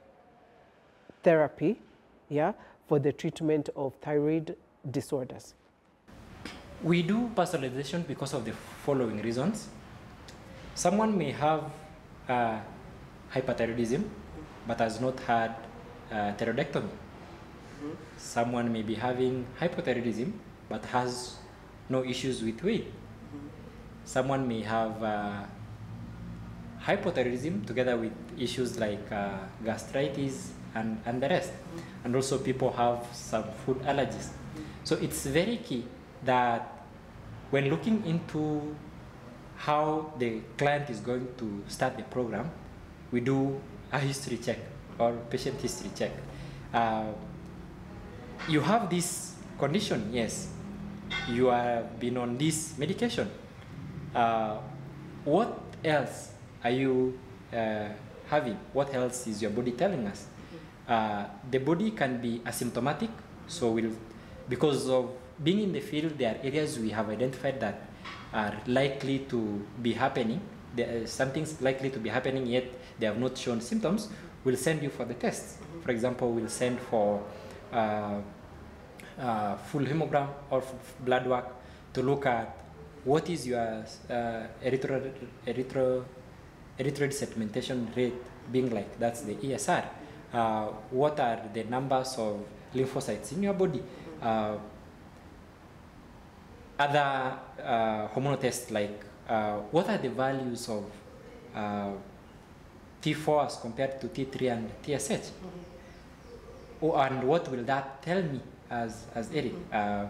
therapy yeah for the treatment of thyroid disorders We do personalization because of the following reasons. Someone may have uh, hyperthyroidism but has not had uh, thyroidectomy. Someone may be having hypothyroidism but has no issues with weight. Someone may have uh, hypothyroidism together with issues like uh, gastritis and, and the rest. And also people have some food allergies. So it's very key that when looking into how the client is going to start the program, we do a history check or patient history check. Uh, you have this condition, yes. You have been on this medication. Uh, what else are you uh, having? What else is your body telling us? Uh, the body can be asymptomatic, so we'll, because of being in the field, there are areas we have identified that are likely to be happening. There is something's likely to be happening, yet they have not shown symptoms. We'll send you for the tests. For example, we'll send for uh, uh, full hemogram or blood work to look at what is your uh, erythro, erythro, erythroid sedimentation rate being like? That's the ESR. Uh, what are the numbers of lymphocytes in your body? Uh, other uh, hormonal tests like uh, what are the values of uh, T4 as compared to T3 and TSH? Oh, and what will that tell me as, as Erick? Uh,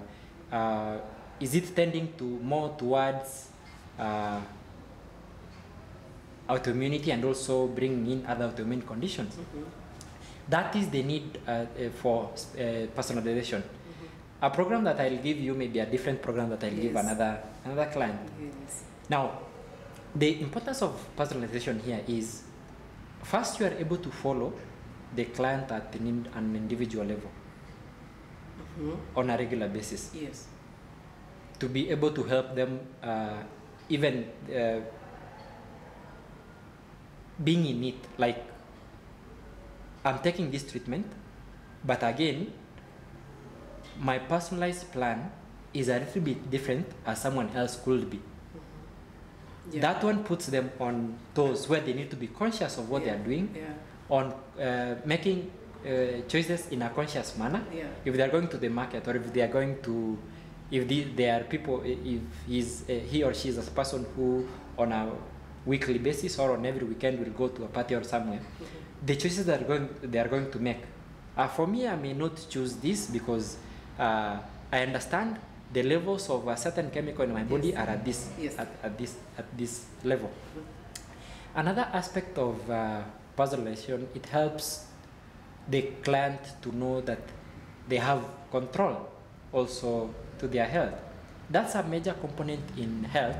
uh, is it tending to more towards uh, autoimmunity and also bringing in other autoimmune conditions? That is the need uh, for personalization. A program that I'll give you may be a different program that I'll give another another client. Yes. Now, the importance of personalization here is first you are able to follow the client at an, in- an individual level on a regular basis Yes. to be able to help them uh, even uh, being in it like i'm taking this treatment but again my personalized plan is a little bit different as someone else could be Yeah. that one puts them on toes where they need to be conscious of what they are doing Yeah. on uh, making uh, choices in a conscious manner Yeah. if they are going to the market or if they are going to if the, there are people if he's uh, he or she is a person who on a weekly basis or on every weekend will go to a party or somewhere the choices that are going they are going to make uh, for me i may not choose this because uh, i understand the levels of a certain chemical in my body are at this Yes. at, at this at this level Another aspect of uh, personalization, it helps the client to know that they have control also to their health. That's a major component in health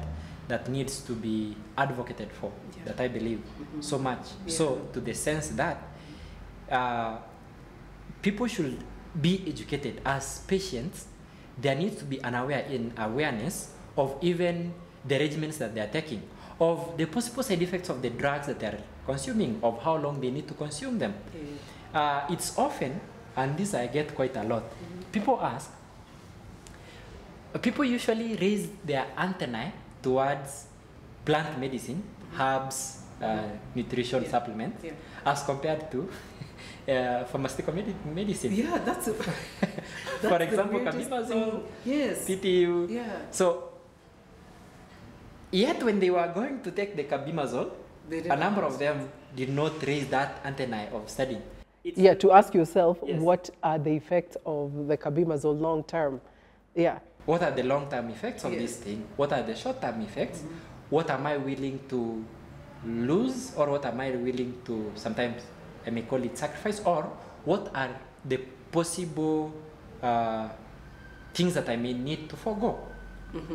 that needs to be advocated for, Yeah. that I believe so much. Yeah. So, to the sense that uh, people should be educated as patients, there needs to be an aware in awareness of even the regimens that they are taking, of the possible side effects of the drugs that they are consuming, of how long they need to consume them. Yeah. Uh, it's often, and this I get quite a lot, people ask, people usually raise their antennae towards plant medicine, herbs, uh, nutrition Yeah. supplements, Yeah. as compared to uh, pharmaceutical medi- medicine. Yeah, that's, For that's the example, weirdest Carbimazole, thing. Yes. PTU. Yeah. So, yet when they were going to take the Carbimazole, They a number of them did not raise that antennae of studying. It's Yeah, to ask yourself Yes. what are the effects of the carbimazole long term. Yeah. what are the long-term effects of Yes. this thing? What are the short-term effects? What am I willing to lose, or what am I willing to sometimes I may call it sacrifice, or what are the possible uh, things that I may need to forego?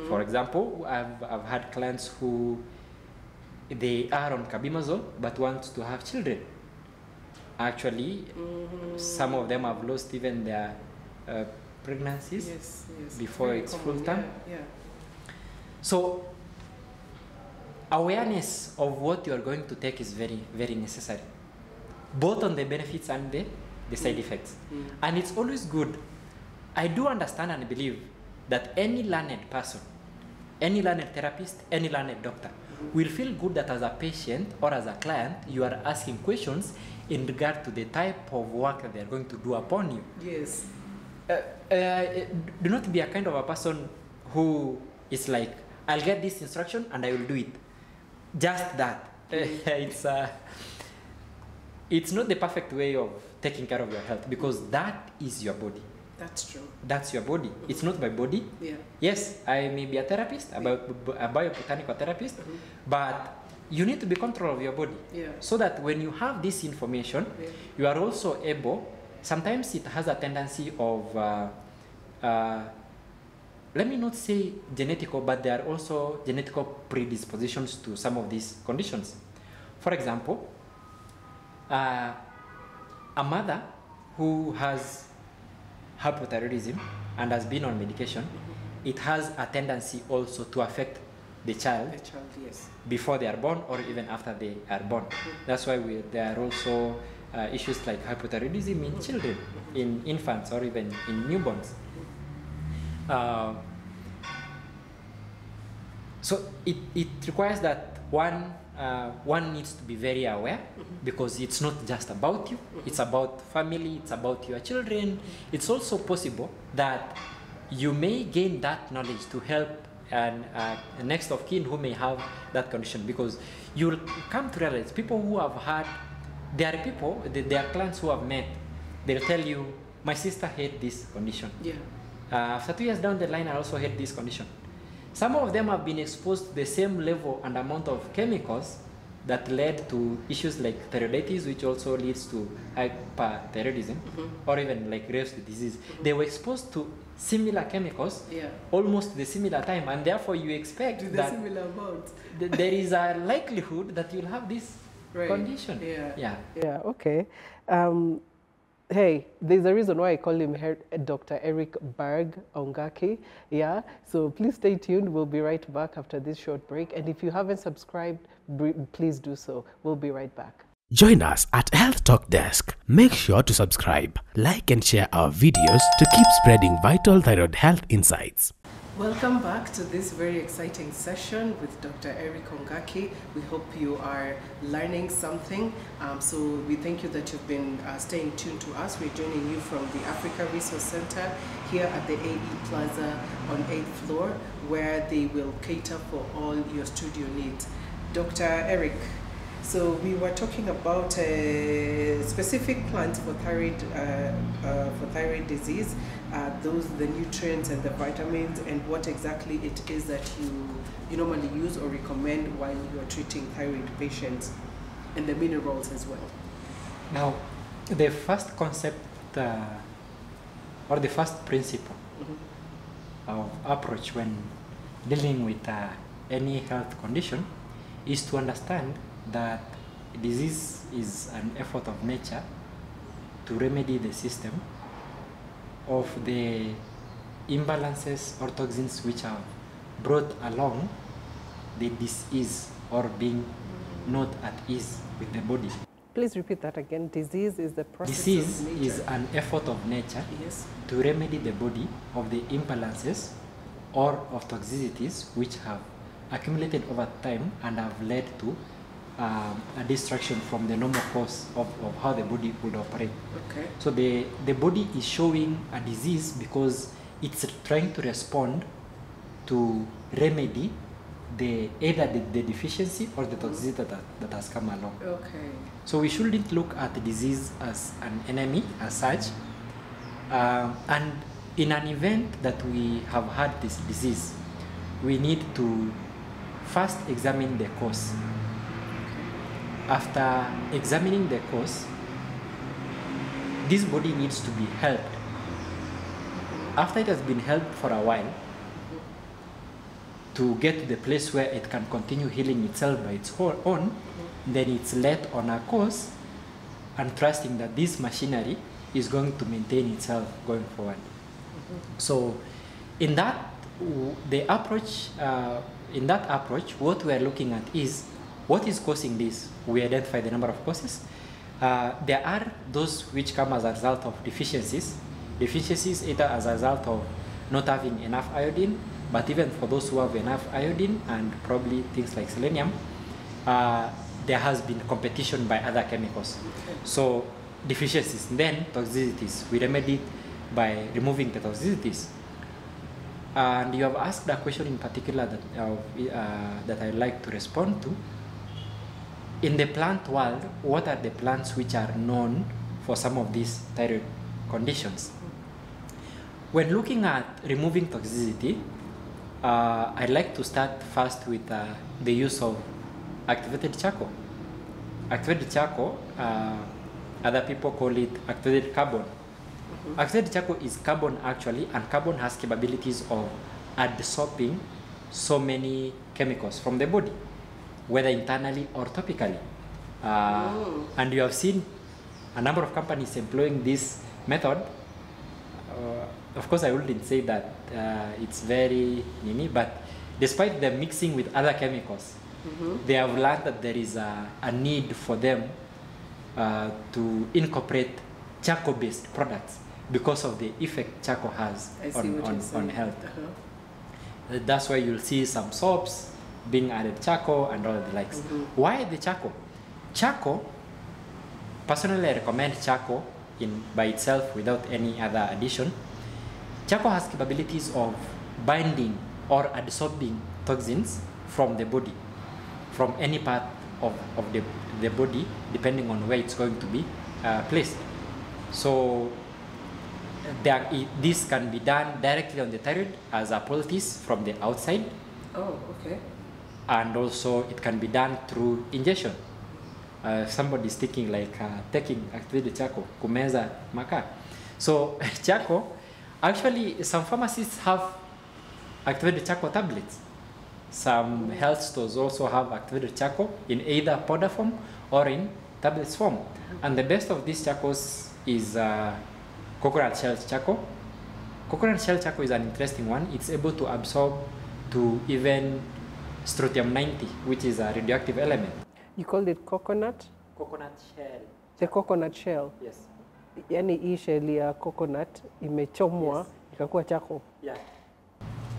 For example, I've, I've had clients who they are on carbimazole but want to have children. Actually, some of them have lost even their uh, pregnancies Yes, yes. before Very it's common, full time. Yeah, yeah. So, awareness of what you are going to take is very, very necessary, both on the benefits and the, the side effects. And it's always good. I do understand and believe that any learned person, any learned therapist, any learned doctor will feel good that as a patient or as a client, you are asking questions in regard to the type of work that they are going to do upon you Yes. uh, uh, do not be a kind of a person who is like, I'll get this instruction and I will do it. Just that. it's, uh, it's not the perfect way of taking care of your health because that is your body. That's true. That's your body. It's not my body. Yeah. Yes, I may be a therapist, a, bio, a biobotanical therapist, but you need to be control of your body. Yeah. So that when you have this information, Yeah. you are also able, sometimes it has a tendency of, uh, uh, let me not say genetical, but there are also genetical predispositions to some of these conditions. For example, uh, a mother who has hypothyroidism and has been on medication, it has a tendency also to affect the child The child, yes. before they are born or even after they are born. That's why we, there are also uh, issues like hypothyroidism in children, in infants, or even in newborns. Uh, so it, it requires that one uh, one needs to be very aware because it's not just about you. It's about family it's about your children. It's also possible that you may gain that knowledge to help an uh, next of kin who may have that condition because you'll come to realize people who have had there are people th- there are clients who have met they'll tell you my sister had this condition. Yeah. uh, after two years down the line, I also had this condition. Some of them have been exposed to the same level and amount of chemicals that led to issues like thyroiditis, which also leads to hyperthyroidism, or even like Graves' disease. They were exposed to similar chemicals Yeah. almost the similar time, and therefore you expect To the that similar amount. th- there is a likelihood that you'll have this Right. condition. Yeah. Yeah. Yeah, okay. Um, hey, there's a reason why I call him Her- Dr. Eric Berg Ongaki. Yeah, so please stay tuned. We'll be right back after this short break. And if you haven't subscribed, please do so. We'll be right back. Join us at Health Talk Desk. Make sure to subscribe, like, and share our videos to keep spreading vital thyroid health insights. Welcome back to this very exciting session with Dr. Erick Ongaki. We hope you are learning something. Um, so we thank you that you've been uh, staying tuned to us. We're joining you from the Africa Resource Center here at the AE Plaza on 8th floor, where they will cater for all your studio needs. Dr. Erick, so we were talking about uh, specific plants for thyroid uh, uh, for thyroid disease, uh, those the nutrients and the vitamins, and what exactly it is that you you normally use or recommend while you are treating thyroid patients, and the minerals as well. Now, the first concept uh, or the first principle of approach when dealing with uh, any health condition is to understand that disease is an effort of nature to remedy the system of the imbalances or toxins which have brought along the disease or being not at ease with the body. Please repeat that again. Disease is the process Disease is an effort of nature yes. to remedy the body of the imbalances or of toxicities which have accumulated over time and have led to um, a distraction from the normal course of, of how the body would operate. Okay. So the, the body is showing a disease because it's trying to respond to remedy the either the, the deficiency or the toxicity that, that has come along. Okay. So we shouldn't look at the disease as an enemy as such. Um, and in an event that we have had this disease, we need to first examine the cause. After examining the cause, this body needs to be helped. After it has been helped for a while, to get to the place where it can continue healing itself by its own, then it's let on a course and trusting that this machinery is going to maintain itself going forward. So, in that, the approach, uh, in that approach, what we are looking at is what is causing this. We identify the number of causes. Uh, there are those which come as a result of deficiencies. Deficiencies either as a result of not having enough iodine, but even for those who have enough iodine and probably things like selenium, uh, there has been competition by other chemicals. So deficiencies, then toxicities. We remedy it by removing the toxicities. And you have asked a question in particular that uh, uh, that I'd like to respond to. In the plant world, what are the plants which are known for some of these thyroid conditions? When looking at removing toxicity, uh, I'd like to start first with uh, the use of activated charcoal. Activated charcoal, uh, other people call it activated carbon. Activated charcoal is carbon actually, and carbon has capabilities of adsorbing so many chemicals from the body, whether internally or topically. Uh. And you have seen a number of companies employing this method. Uh, of course, I wouldn't say that uh, it's very nini, but despite the mixing with other chemicals, they have learned that there is a, a need for them uh, to incorporate charcoal-based products because of the effect charcoal has on, on, on health. Uh-huh. Uh, That's why you'll see some soaps being added charcoal and all the likes. Why the charcoal? Charcoal, personally I recommend charcoal in by itself without any other addition. Charcoal has capabilities of binding or absorbing toxins from the body, from any part of, of the, the body, depending on where it's going to be uh, placed. So there, i- this can be done directly on the thyroid as a poultice from the outside, Oh, okay. And also it can be done through ingestion. Uh, somebody is taking like uh, taking activated charcoal, kumeza maka. So charcoal, actually some pharmacists have activated charcoal tablets. Some health stores also have activated charcoal in either powder form or in tablets form. And the best of these charcoals is uh, coconut shell charcoal. Coconut shell charcoal is an interesting one. It's able to absorb to even strontium 90, which is a radioactive element. You called it coconut? Coconut shell. The coconut shell. Yes. Yaani hii shell ya coconut imechomwa Yes. ikakuwa chako. Yeah.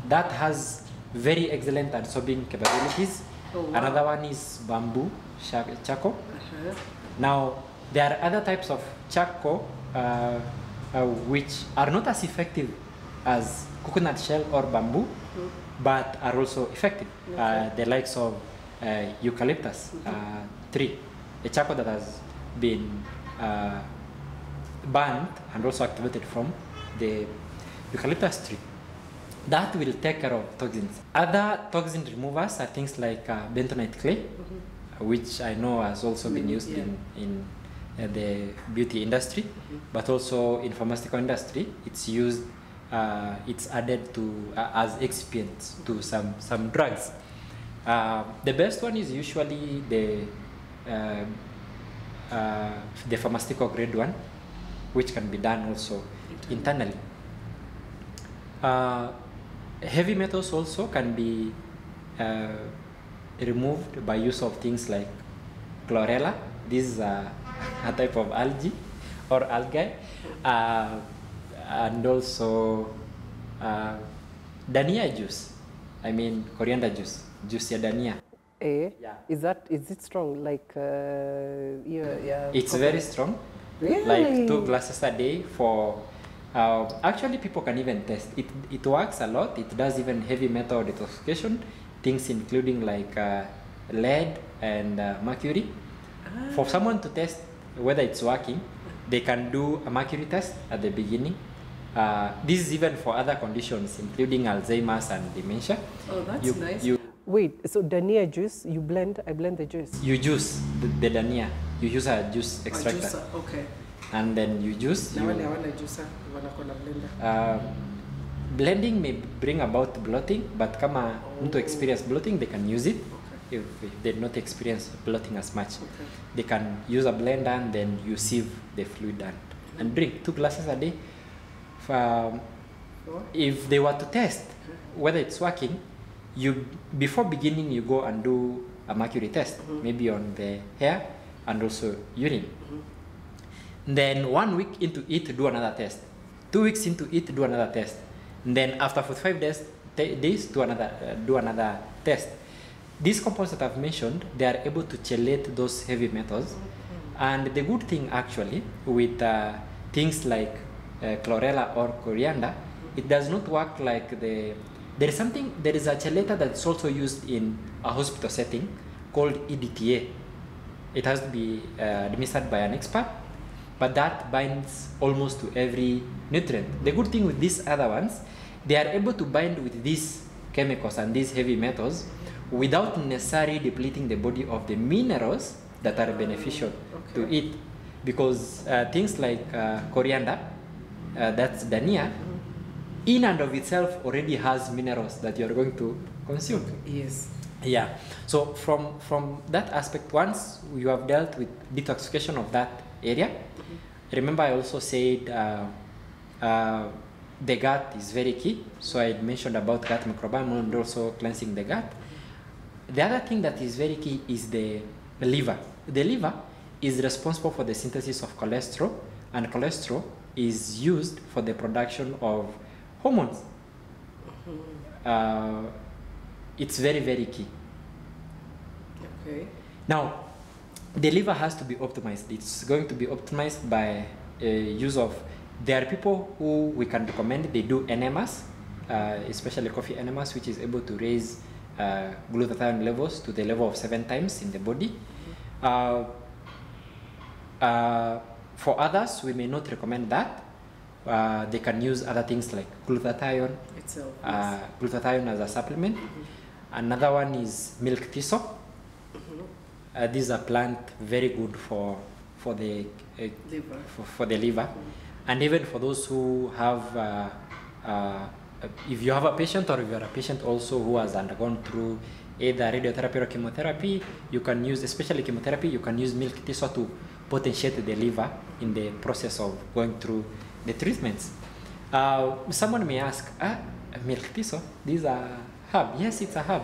That has very excellent absorbing capabilities. Oh, wow. Another one is bamboo sha- charcoal. Now, there are other types of charcoal uh, uh, which are not as effective as coconut shell or bamboo, but are also effective. Uh, the likes of uh, eucalyptus uh, tree, a charcoal that has been uh, burnt and also activated from the eucalyptus tree. That will take care of toxins. Other toxin removers are things like uh, bentonite clay, which I know has also been used yeah. in, in uh, the beauty industry, but also in pharmaceutical industry. It's used, uh, it's added to uh, as excipients to some some drugs. Uh, the best one is usually the uh, uh, the pharmaceutical grade one, which can be done also internally. Uh, heavy metals also can be uh, removed by use of things like chlorella. This is a, a type of algae or algae, and also uh, dania juice. I mean coriander juice, juice ya dania. Eh? Yeah. Is that is it strong? Like uh, yeah, yeah. It's very strong. Really? Like two glasses a day for. Uh, actually, people can even test it. It works a lot. It does even heavy metal detoxification, things including like uh, lead and uh, mercury. For someone to test whether it's working, they can do a mercury test at the beginning. Uh, this is even for other conditions, including Alzheimer's and dementia. Oh, that's you, nice. You, Wait, so Dania juice, you blend, I blend the juice. you juice the, the dania. You use a juice extractor, okay. and then you juice. Na you- wale hawana juicer wanakuwa na blender. Uh, blending may bring about bloating, but kama mtu experience bloating, they can use it. If, if they not experience bloating as much, Okay. they can use a blender and then you sieve the fluid and, and drink two glasses a day. Um, if they were to test whether it's working, you before beginning you go and do a mercury test, maybe on the hair and also urine. Then one week into it, do another test. Two weeks into it, do another test. And then after 45 days, ta- days do another uh, do another test. These compounds that I've mentioned, they are able to chelate those heavy metals. And the good thing actually with uh, things like chlorella or coriander, it does not work like the. There is something. There is a chelator that's also used in a hospital setting called EDTA. It has to be uh, administered by an expert, but that binds almost to every nutrient. The good thing with these other ones, they are able to bind with these chemicals and these heavy metals without necessarily depleting the body of the minerals that are beneficial to it. Because uh, things like uh, coriander, uh, that's dania, in and of itself already has minerals that you are going to consume. Yes. Yeah. So from from that aspect, once you have dealt with detoxification of that area, remember I also said uh, uh, the gut is very key. So I mentioned about gut microbiome and also cleansing the gut. The other thing that is very key is the liver. The liver is responsible for the synthesis of cholesterol, and cholesterol is used for the production of hormones. Uh, it's very very key Okay. Now, the liver has to be optimized. It's going to be optimized by uh, use of. There are people who we can recommend. They do enemas, uh, especially coffee enemas, which is able to raise uh, glutathione levels to the level of seven times in the body. Uh, uh, for others, we may not recommend that. Uh, they can use other things like glutathione, Itself. uh, glutathione as a supplement. Another one is milk thistle. Uh, these are plant very good for for the uh, Liver. for, for the liver, and even for those who have. Uh, uh, if you have a patient or if you are a patient also who has undergone through either radiotherapy or chemotherapy, you can use, especially chemotherapy, you can use milk thistle to potentiate the liver in the process of going through the treatments. Uh, someone may ask, ah, milk thistle, these are herb. Yes, it's a herb.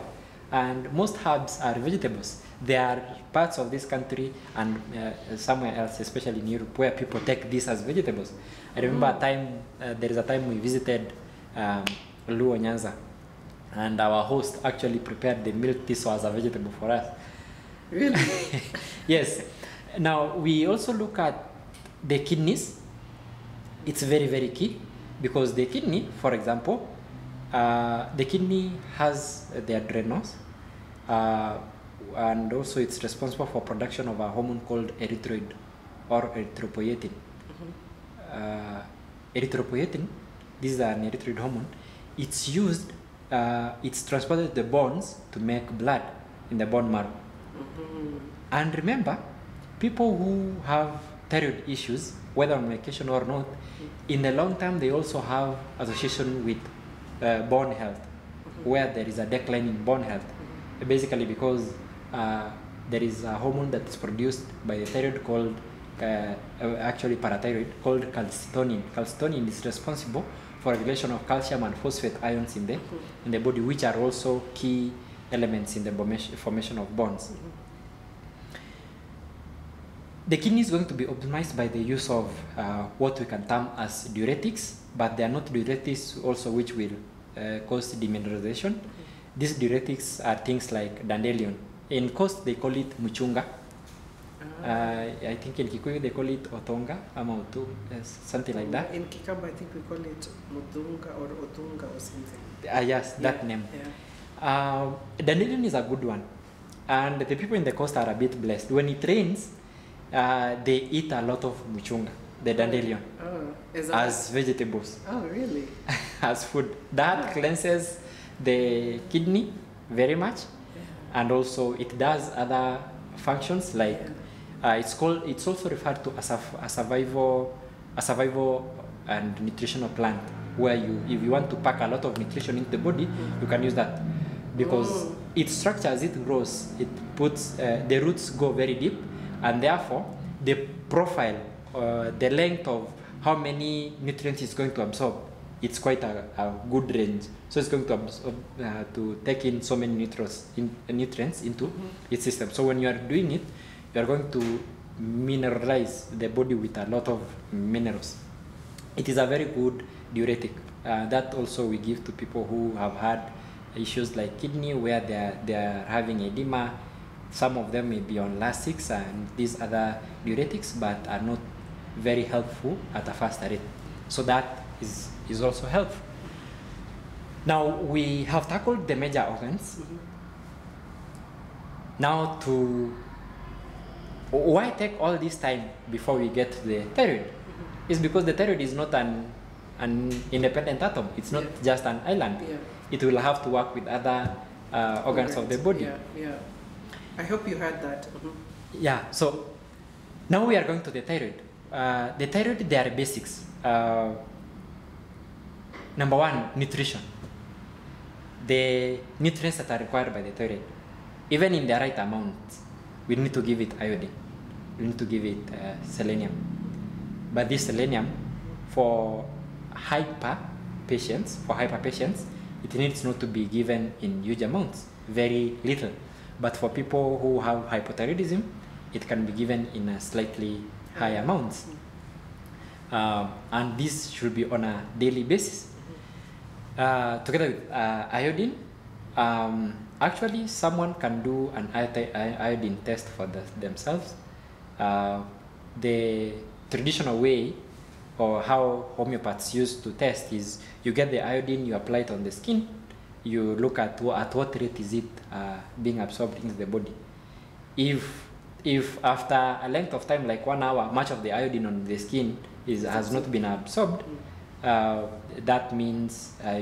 And most herbs are vegetables. There are parts of this country and uh, somewhere else, especially in Europe, where people take this as vegetables. I remember a time, uh, there is a time we visited um, Luo Nyanza, and our host actually prepared the milk thistle as a vegetable for us. Really? yes. Now we also look at the kidneys. It's very very key because the kidney, for example, uh, the kidney has the adrenals, uh, and also it's responsible for production of a hormone called erythroid or erythropoietin. Uh, erythropoietin, this is an erythroid hormone. It's used, uh, it's transported to the bones to make blood in the bone marrow. And remember, people who have thyroid issues, whether on medication or not, in the long term they also have association with uh, bone health, where there is a decline in bone health. Basically, because uh, there is a hormone that is produced by the thyroid called, uh, uh, actually parathyroid, called calcitonin. Calcitonin is responsible for regulation of calcium and phosphate ions in the in the body, which are also key elements in the formation formation of bones. The kidney is going to be optimized by the use of uh, what we can term as diuretics, but they are not diuretics also which will uh, cause demineralization. These diuretics are things like dandelion. In coast they call it muchunga. Uh, I think in Kikuyu they call it otonga, ama yes, something like that. In Kikamba, I think we call it Mudunga or Otunga or something. Uh, yes, that name. Yeah. Uh, dandelion is a good one, and the people in the coast are a bit blessed. When it rains, uh, they eat a lot of muchunga, the dandelion, Oh, is that? as vegetables, oh, really? as food. That cleanses the kidney very much, and also it does other functions like uh, it's called. It's also referred to as a, a survival, a survival and nutritional plant where you, if you want to pack a lot of nutrition into the body, you can use that because Mm. its structure as it grows, it puts uh, the roots go very deep, and therefore the profile, uh, the length of how many nutrients it's going to absorb, it's quite a, a good range. So it's going to absorb, uh, to take in so many nutrients, in, uh, nutrients into its system. So when you are doing it, you are going to mineralize the body with a lot of minerals. It is a very good diuretic. Uh, that also we give to people who have had issues like kidney where they are, they are having edema. Some of them may be on Lasix and these other diuretics, but are not very helpful at a faster rate. So that is, is also helpful. Now we have tackled the major organs. Now to why take all this time before we get to the thyroid? Is because the thyroid is not an an independent atom. It's not Yeah. just an island. Yeah. It will have to work with other uh, organs of the body. Yeah, yeah. I hope you heard that. Mhm. Yeah, so now we are going to the thyroid. Uh, the thyroid, there are basics. Uh, number one, nutrition. The nutrients that are required by the thyroid, even in the right amount, we need to give it iodine. We need to give it uh, selenium. But this selenium, for hyper patients, for hyper patients, it needs not to be given in huge amounts, very little. But for people who have hypothyroidism, it can be given in a slightly high amounts. Um, and this should be on a daily basis. Uh, together with uh, iodine, Um, actually, someone can do an iodine test for the, themselves. Uh, the traditional way, or how homeopaths used to test, is you get the iodine, you apply it on the skin, you look at at what rate is it uh, being absorbed into the body. If if after a length of time, like one hour, much of the iodine on the skin is has not been absorbed, uh, that means uh,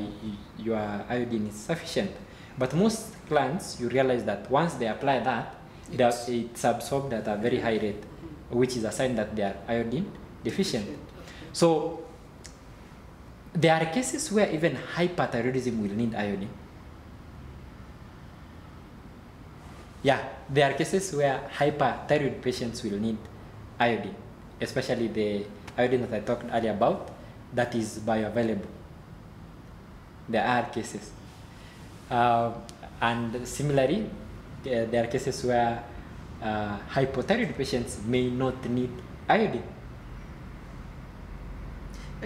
your iodine is sufficient. But most plants, you realize that once they apply that, that It's- it's absorbed at a very high rate, which is a sign that they are iodine deficient. So there are cases where even hyperthyroidism will need iodine. Yeah, there are cases where hyperthyroid patients will need iodine, especially the iodine that I talked earlier about, that is bioavailable. There are cases. Uh, and similarly, there there are cases where uh, hypothyroid patients may not need iodine.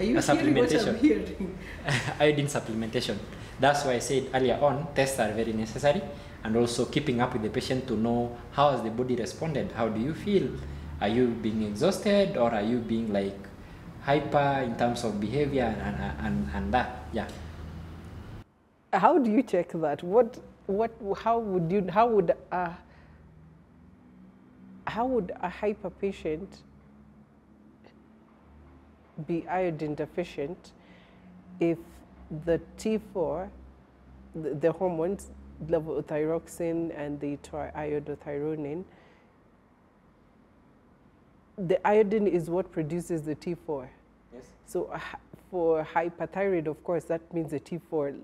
Are you A hearing what I'm supplementation. hearing? iodine supplementation. That's why I said earlier on, tests are very necessary, and also keeping up with the patient to know how has the body responded. How do you feel? Are you being exhausted, or are you being like hyper in terms of behavior and and, and that? Yeah. How do you check that? What, what, how would you, how would a, how would a hyper patient be iodine deficient if the T4, the, the hormones, levothyroxine and the triiodothyronine, the iodine is what produces the T4. Yes. So uh, for hyperthyroid, of course, that means the T4.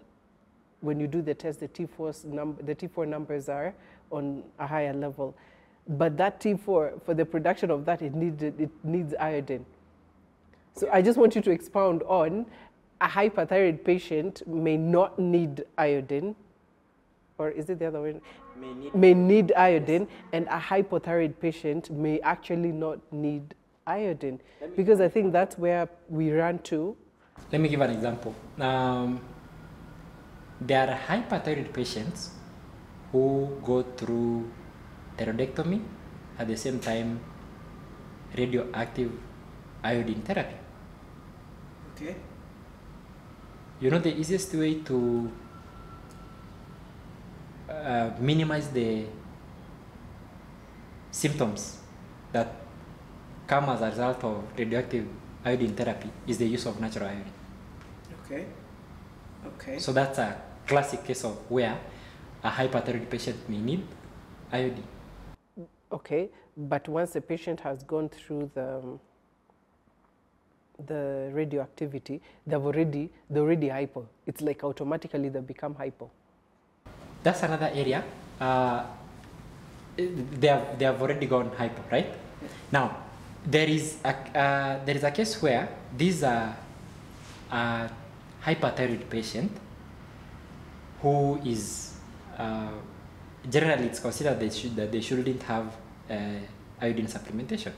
When you do the test, the T4 number, the T4 numbers are on a higher level, but that T4 for the production of that it needs it needs iodine. So I just want you to expound on a hyperthyroid patient may not need iodine, or is it the other way? May need May need iodine, and a hypothyroid patient may actually not need iodine, because I think that's where we run to. Let me give an example. Um, there are hyperthyroid patients who go through thyroidectomy at the same time radioactive iodine therapy. Okay. You know the easiest way to uh, minimize the symptoms that come as a result of radioactive iodine therapy is the use of natural iodine. Okay. Okay. So that's a classic case of where a hyperthyroid patient may need iodine. Okay, but once the patient has gone through the um, the radioactivity, they've already they're already hypo. It's like automatically they become hypo. That's another area. Uh, they have they have already gone hyper, right? Now, there is a uh, there is a case where these are a hyperthyroid patient who is uh, generally it's considered they should that they shouldn't have uh, iodine supplementation.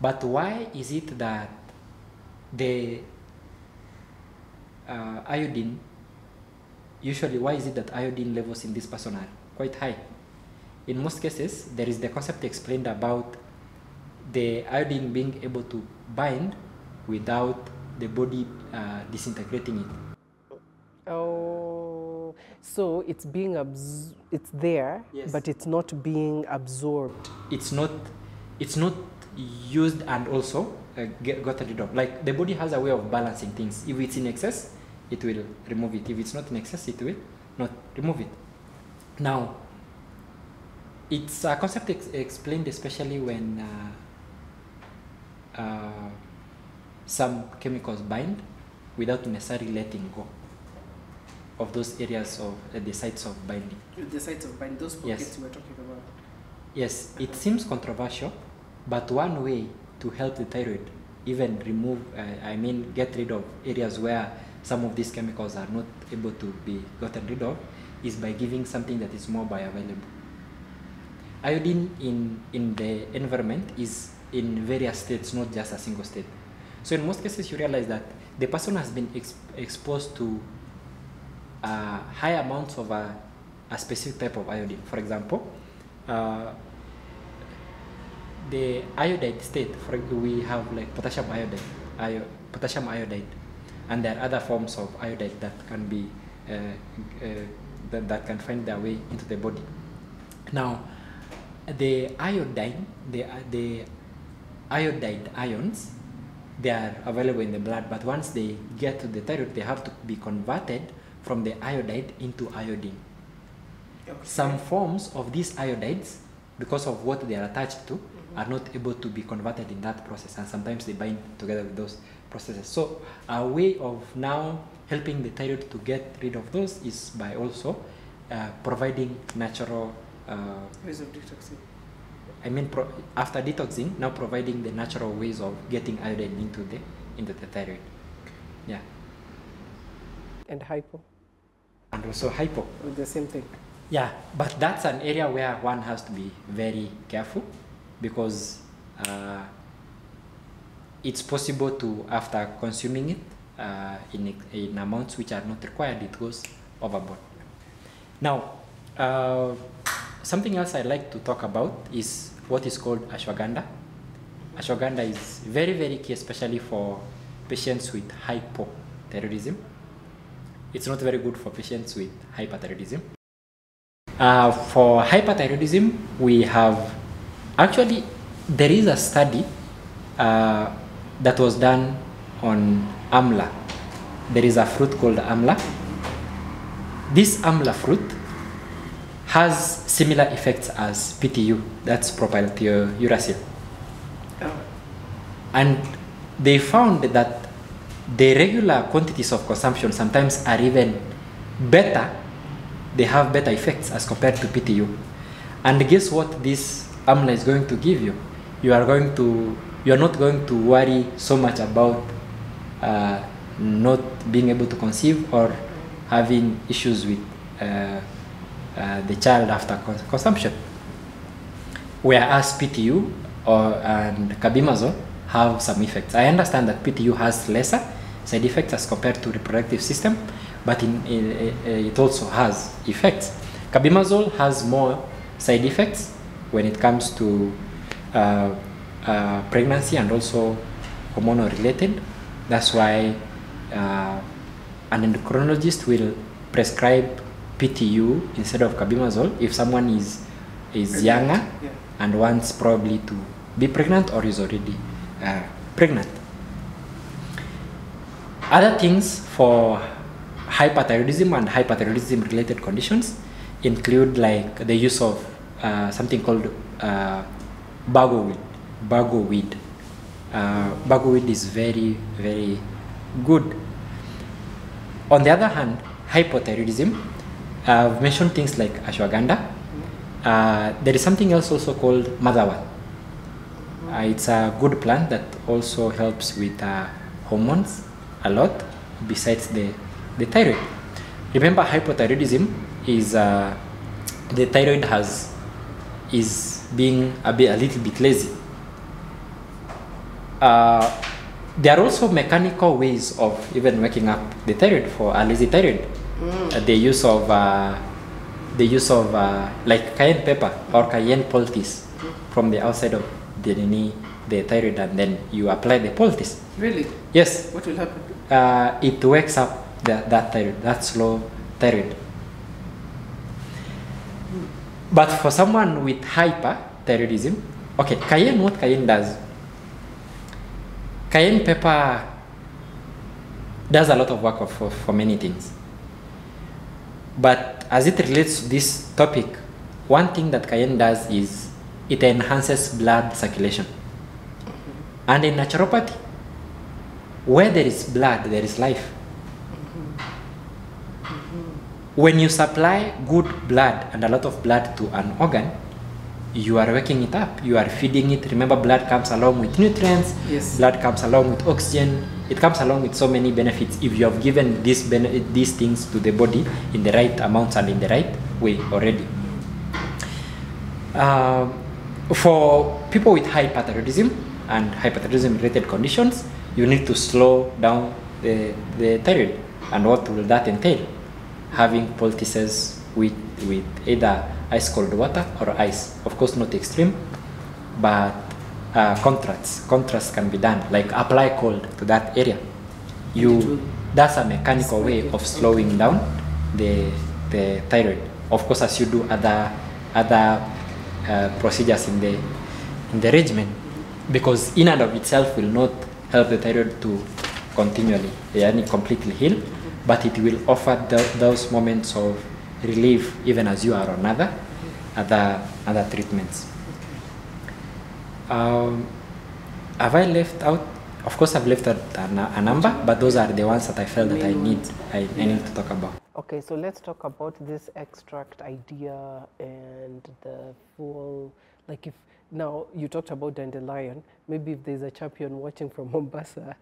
But why is it that the uh, iodine usually why is it that iodine levels in this person are quite high in most cases there is the concept explained about the iodine being able to bind without the body uh, disintegrating it Oh, so it's being abs- it's there, Yes. but it's not being absorbed. it's not it's not used and also uh, get gotten rid of like the body has a way of balancing things. If it's in excess it will remove it. If it's not in excess it will not remove it. Now it's a concept ex- explained especially when uh, uh, some chemicals bind without necessarily letting go of those areas of uh, the sites of binding. The sites of bind, those pockets Yes. were talking about. Yes, it seems controversial, but one way to help the thyroid even remove, uh, I mean, get rid of areas where some of these chemicals are not able to be gotten rid of is by giving something that is more bioavailable. Iodine in, in the environment is in various states, not just a single state. So in most cases, you realize that the person has been ex- exposed to uh, high amounts of a a specific type of iodine. For example, uh, the iodide state, for we have like potassium iodide, io, potassium iodide, and there are other forms of iodide that can be uh, uh, that, that can find their way into the body. Now, the iodine, the the iodide ions, they are available in the blood, but once they get to the thyroid, they have to be converted from the iodide into iodine. Some forms of these iodides, because of what they are attached to, are not able to be converted in that process, and sometimes they bind together with those processes. So, a way of now helping the thyroid to get rid of those is by also uh, providing natural. Uh, Ways of detoxing. I mean, pro- after detoxing, now providing the natural ways of getting iodine into the into the thyroid. Yeah, And hypo. and also hypo. With the same thing. Yeah, but that's an area where one has to be very careful because uh, it's possible to, after consuming it uh, in, in amounts which are not required, it goes overboard. Now, uh, something else I'd like to talk about is what is called ashwagandha. Ashwagandha is very, very key, especially for patients with hypothyroidism. It's not very good for patients with hyperthyroidism. Uh, for hyperthyroidism, we have actually there is a study uh, that was done on amla. There is a fruit called amla. This amla fruit has similar effects as PTU, that's propylthiouracil. Oh. And they found that the regular quantities of consumption sometimes are even better, they have better effects as compared to PTU. And guess what this amla is going to give you? You are going to, you are not going to worry so much about uh, not being able to conceive or having issues with uh, uh, the child after cons- consumption. Whereas PTU or and carbimazole have some effects. I understand that PTU has lesser side effects as compared to reproductive system, but in, in, uh, it also has effects. Carbimazole has more side effects when it comes to uh, uh, pregnancy and also hormonal related. That's why uh, an endocrinologist will prescribe PTU instead of carbimazole if someone is is younger Yeah. and wants probably to be pregnant or is already uh, pregnant. Other things for hyperthyroidism and hyperthyroidism related conditions include like the use of uh, something called uh, bugleweed. Bago weed. Uh, bugleweed is very very good. On the other hand, hypothyroidism, uh, I've mentioned things like ashwagandha. Uh, there is something else also called motherwort. Uh, it's a good plant that also helps with hormones a lot besides the, the thyroid. Remember, hypothyroidism is uh, the thyroid has is being a bit a little bit lazy. Uh, there are also mechanical ways of even waking up the thyroid for a lazy thyroid. Uh, the use of uh, the use of uh, like cayenne pepper or cayenne poultice from the outside of the knee, the thyroid, and then you apply the poultice. Really? Yes, What will happen? uh, it wakes up the, that thyroid, that slow thyroid. But for someone with hyperthyroidism, okay, cayenne, what cayenne does? Cayenne pepper does a lot of work for, for many things. But as it relates to this topic, one thing that cayenne does is it enhances blood circulation. And in naturopathy, where there is blood, there is life. When you supply good blood and a lot of blood to an organ, you are waking it up. You are feeding it. Remember, blood comes along with nutrients. Yes. Blood comes along with oxygen. It comes along with so many benefits if you have given these these things to the body in the right amounts and in the right way already. Um, for people with hyperthyroidism and hyperthyroidism related conditions, you need to slow down the, the thyroid. And what will that entail? Having poultices with, with either ice cold water or ice. Of course, not extreme, but uh, contrasts. Contrast can be done, like apply cold to that area. You that's a mechanical way of slowing down the the thyroid. Of course, as you do other other uh, procedures in the in the regimen, because in and of itself will not help the thyroid to continually, yani completely heal, but it will offer tho- those moments of relief even as you are on other other other treatments. Um, have I left out? Of course, I've left out a, a number, but those are the ones that I felt that I need. I, I need to talk about. Okay, so let's talk about this extract idea and the full, like if now you talked about dandelion, maybe if there's a champion watching from Mombasa,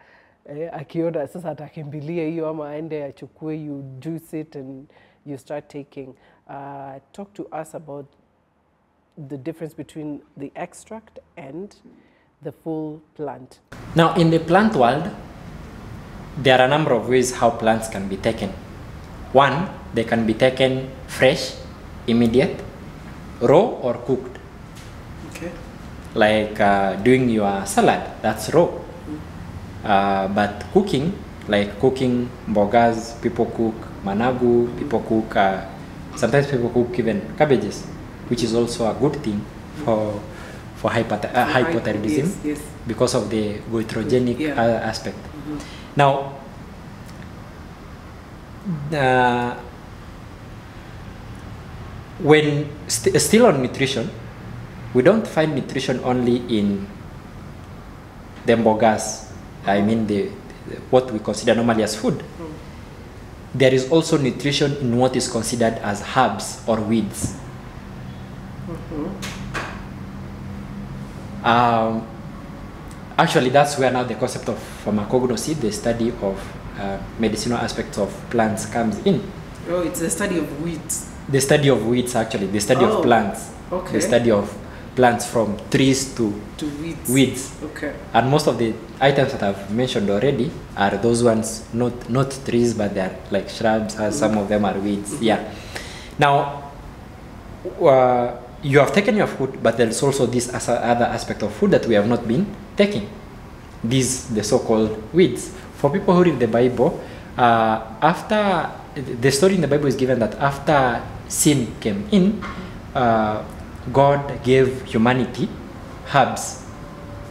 eh, akiona sasa atakimbilia hiyo ama aende achukue, you juice it and you start taking. Uh, talk to us about the difference between the extract and the full plant. Now, in the plant world, there are a number of ways how plants can be taken. One, they can be taken fresh, immediate, raw, or cooked. Okay. Like uh, doing your salad, that's raw. Uh, but cooking, like cooking bogas, people cook managu, people cook, uh, sometimes people cook even cabbages, which is also a good thing for, for hypothy- uh, hypothyroidism Yes, yes. because of the goitrogenic Yeah. uh, aspect. Now, uh, when st- still on nutrition, we don't find nutrition only in the mbogas. I mean the, the- what we consider normally as food. There is also nutrition in what is considered as herbs or weeds. Um, actually, that's where now the concept of pharmacognosy, the study of uh, medicinal aspects of plants, comes in. Oh, it's a study of weeds. The study of weeds, actually, the study Oh, of plants, okay. the study of plants from trees to To weeds. weeds. Okay. And most of the items that I've mentioned already are those ones, not not trees, but they're like shrubs, as some of them are weeds. Yeah. Now, uh, you have taken your food, but there's also this as other aspect of food that we have not been taking. These the so-called weeds. For people who read the Bible, uh, after the story in the Bible is given that after sin came in, uh, God gave humanity herbs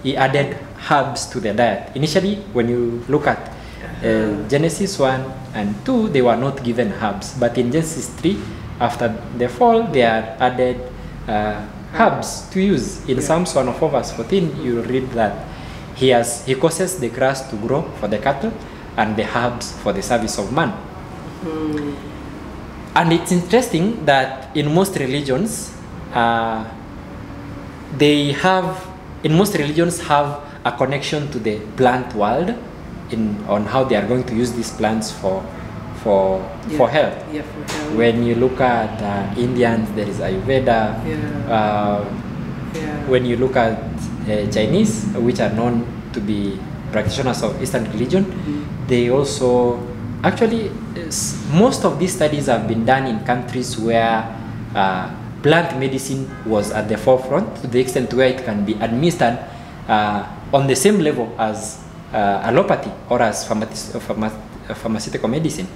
he added herbs to their diet. Initially, when you look at uh, Genesis 1 and 2, they were not given herbs. But in Genesis 3, after the fall, they are added uh, herbs to use. In Psalms 104, verse 14, you read that he, has, he causes the grass to grow for the cattle and the herbs for the service of man. And it's interesting that in most religions, uh, they have, in most religions, have a connection to the plant world in on how they are going to use these plants for, for, for health. Yeah, for health. When you look at uh, Indians, there is Ayurveda. Yeah. Uh, yeah. when you look at uh, Chinese, which are known to be practitioners of Eastern religion, they also actually most of these studies have been done in countries where uh, plant medicine was at the forefront to the extent where it can be administered uh, on the same level as uh, allopathy or as uh, pharma- uh, pharmaceutical medicine.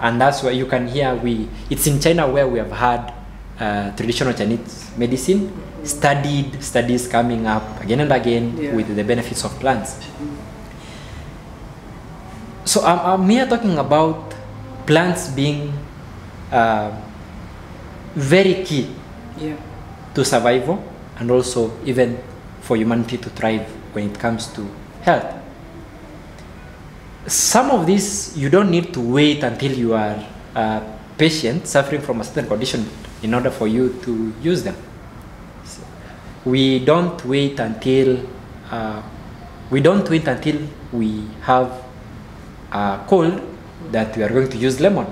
And that's why you can hear we. It's in China where we have had uh, traditional Chinese medicine studied studies coming up again and again Yeah. with the benefits of plants. So I'm, I'm here talking about plants being uh, very key yeah. to survival and also even for humanity to thrive when it comes to health. Some of these you don't need to wait until you are a patient suffering from a certain condition in order for you to use them. So, we don't wait until uh, we don't wait until we have a cold that we are going to use lemon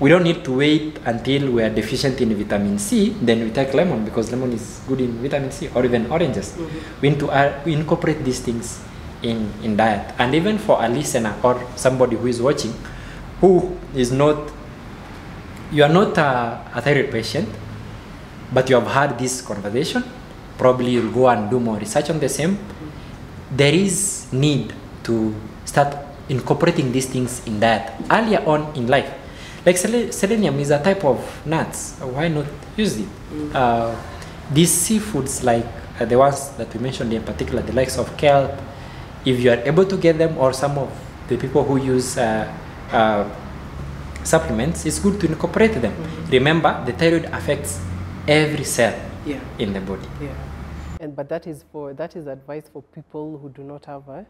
we don't need to wait until we are deficient in vitamin C, then we take lemon because lemon is good in vitamin C or even oranges. We need to uh, we incorporate these things in, in diet. And even for a listener or somebody who is watching who is not you are not a, a thyroid patient, but you have had this conversation, probably you'll go and do more research on the same. There is need to start incorporating these things in diet earlier on in life. Like sele- selenium is a type of nuts. Why not use it? Uh, these seafoods, like uh, the ones that we mentioned in particular, the likes of kelp, if you are able to get them, or some of the people who use uh, uh, supplements, it's good to incorporate them. Remember, the thyroid affects every cell Yeah. in the body. Yeah. And but that is for that is advice for people who do not have a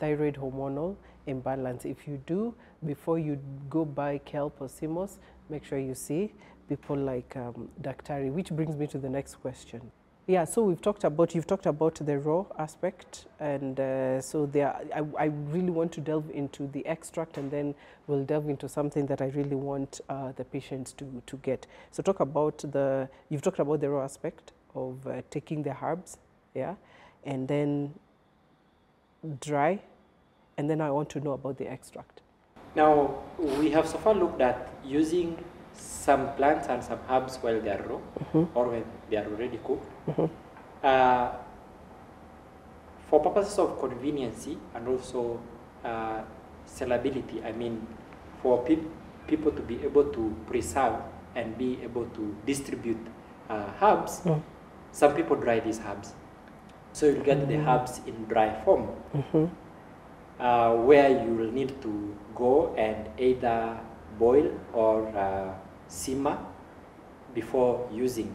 thyroid hormonal imbalance. If you do, before you go buy kelp or sea moss, make sure you see people like um, Daktari. Which brings me to the next question. Yeah, so we've talked about you've talked about the raw aspect, and uh, so there I, I really want to delve into the extract, and then we'll delve into something that I really want uh, the patients to to get. So talk about the you've talked about the raw aspect of uh, taking the herbs, yeah, and then dry, and then I want to know about the extract. Now, we have so far looked at using some plants and some herbs while they are raw or when they are already cooked. Uh, for purposes of conveniency and also uh, sellability, I mean, for peop people to be able to preserve and be able to distribute uh, herbs, some people dry these herbs. So you'll get the herbs in dry form uh, where you will need to go and either boil or uh, simmer before using,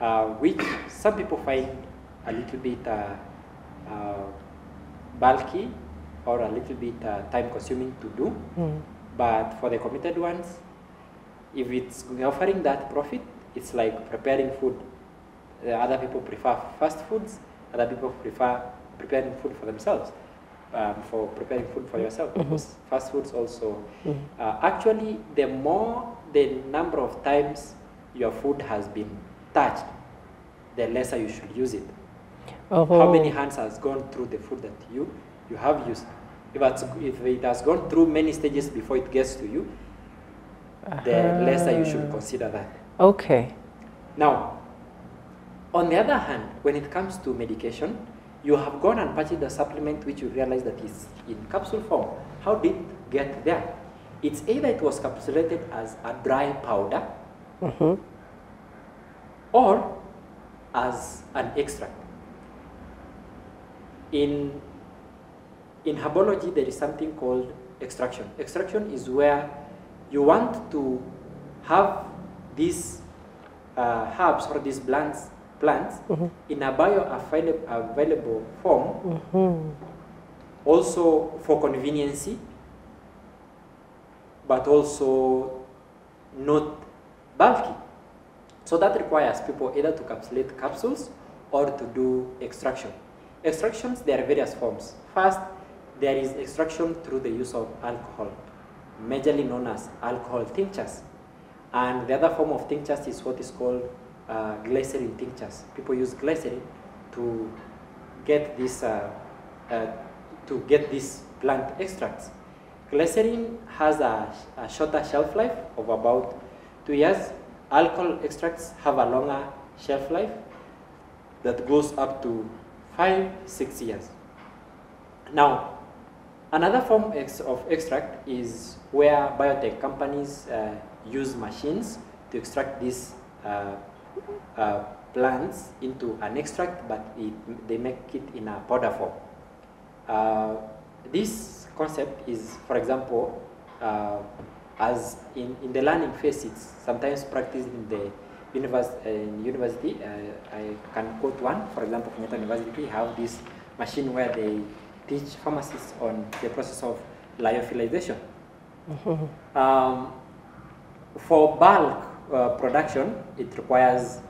uh, which some people find a little bit uh, uh, bulky or a little bit uh, time consuming to do. But for the committed ones, if it's offering that profit, it's like preparing food. Other people prefer fast foods, other people prefer preparing food for themselves, um, for preparing food for yourself. Because fast foods also, uh, actually, the more the number of times your food has been touched, the lesser you should use it. How many hands has gone through the food that you you have used? If, it's, if it has gone through many stages before it gets to you, the lesser you should consider that. Okay. Now, on the other hand, when it comes to medication, you have gone and purchased a supplement which you realize that is in capsule form. How did it get there? It's either it was capsulated as a dry powder or as an extract. In, in herbology, there is something called extraction. Extraction is where you want to have these uh, herbs or these plants, plants mm-hmm. in a bioavailable form, mm-hmm. also for conveniency, but also not bulky. So that requires people either to capsulate capsules or to do extraction. Extractions, there are various forms. First, there is extraction through the use of alcohol, majorly known as alcohol tinctures. And the other form of tinctures is what is called uh, glycerin tinctures. People use glycerin to get this uh, uh, to get these plant extracts. Glycerin has a, a shorter shelf life of about two years. Alcohol extracts have a longer shelf life that goes up to five, six years. Now, another form of extract is where biotech companies uh, use machines to extract these uh, uh, plants into an extract, but it, they make it in a powder form. Uh, this concept is, for example, uh, as in, in the learning phase, it's sometimes practiced in the univers- in university. Uh, I can quote one, for example, Kenyatta University have this machine where they teach pharmacists on the process of lyophilization. Um, for bulk uh, production, it requires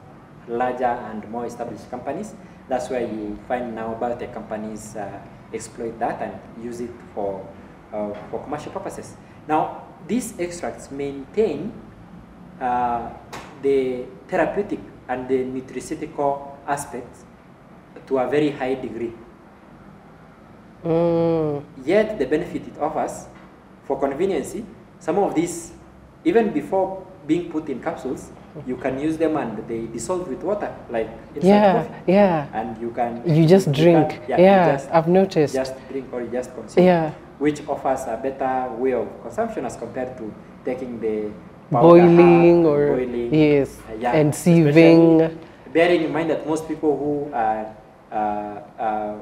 larger and more established companies. That's where you find now biotech companies uh, exploit that and use it for, uh, for commercial purposes. Now, these extracts maintain uh, the therapeutic and the nutraceutical aspects to a very high degree. Yet the benefit it offers for conveniency, some of these, even before being put in capsules, you can use them and they dissolve with water, like Yeah, coffee. yeah. And you can You just can- drink. yeah, Yeah, just, I've noticed. just drink or you just consume. Yeah. Which offers a better way of consumption as compared to taking the Boiling or boiling, yes, uh, yeah, and sieving. Bearing in mind that most people who are uh, uh,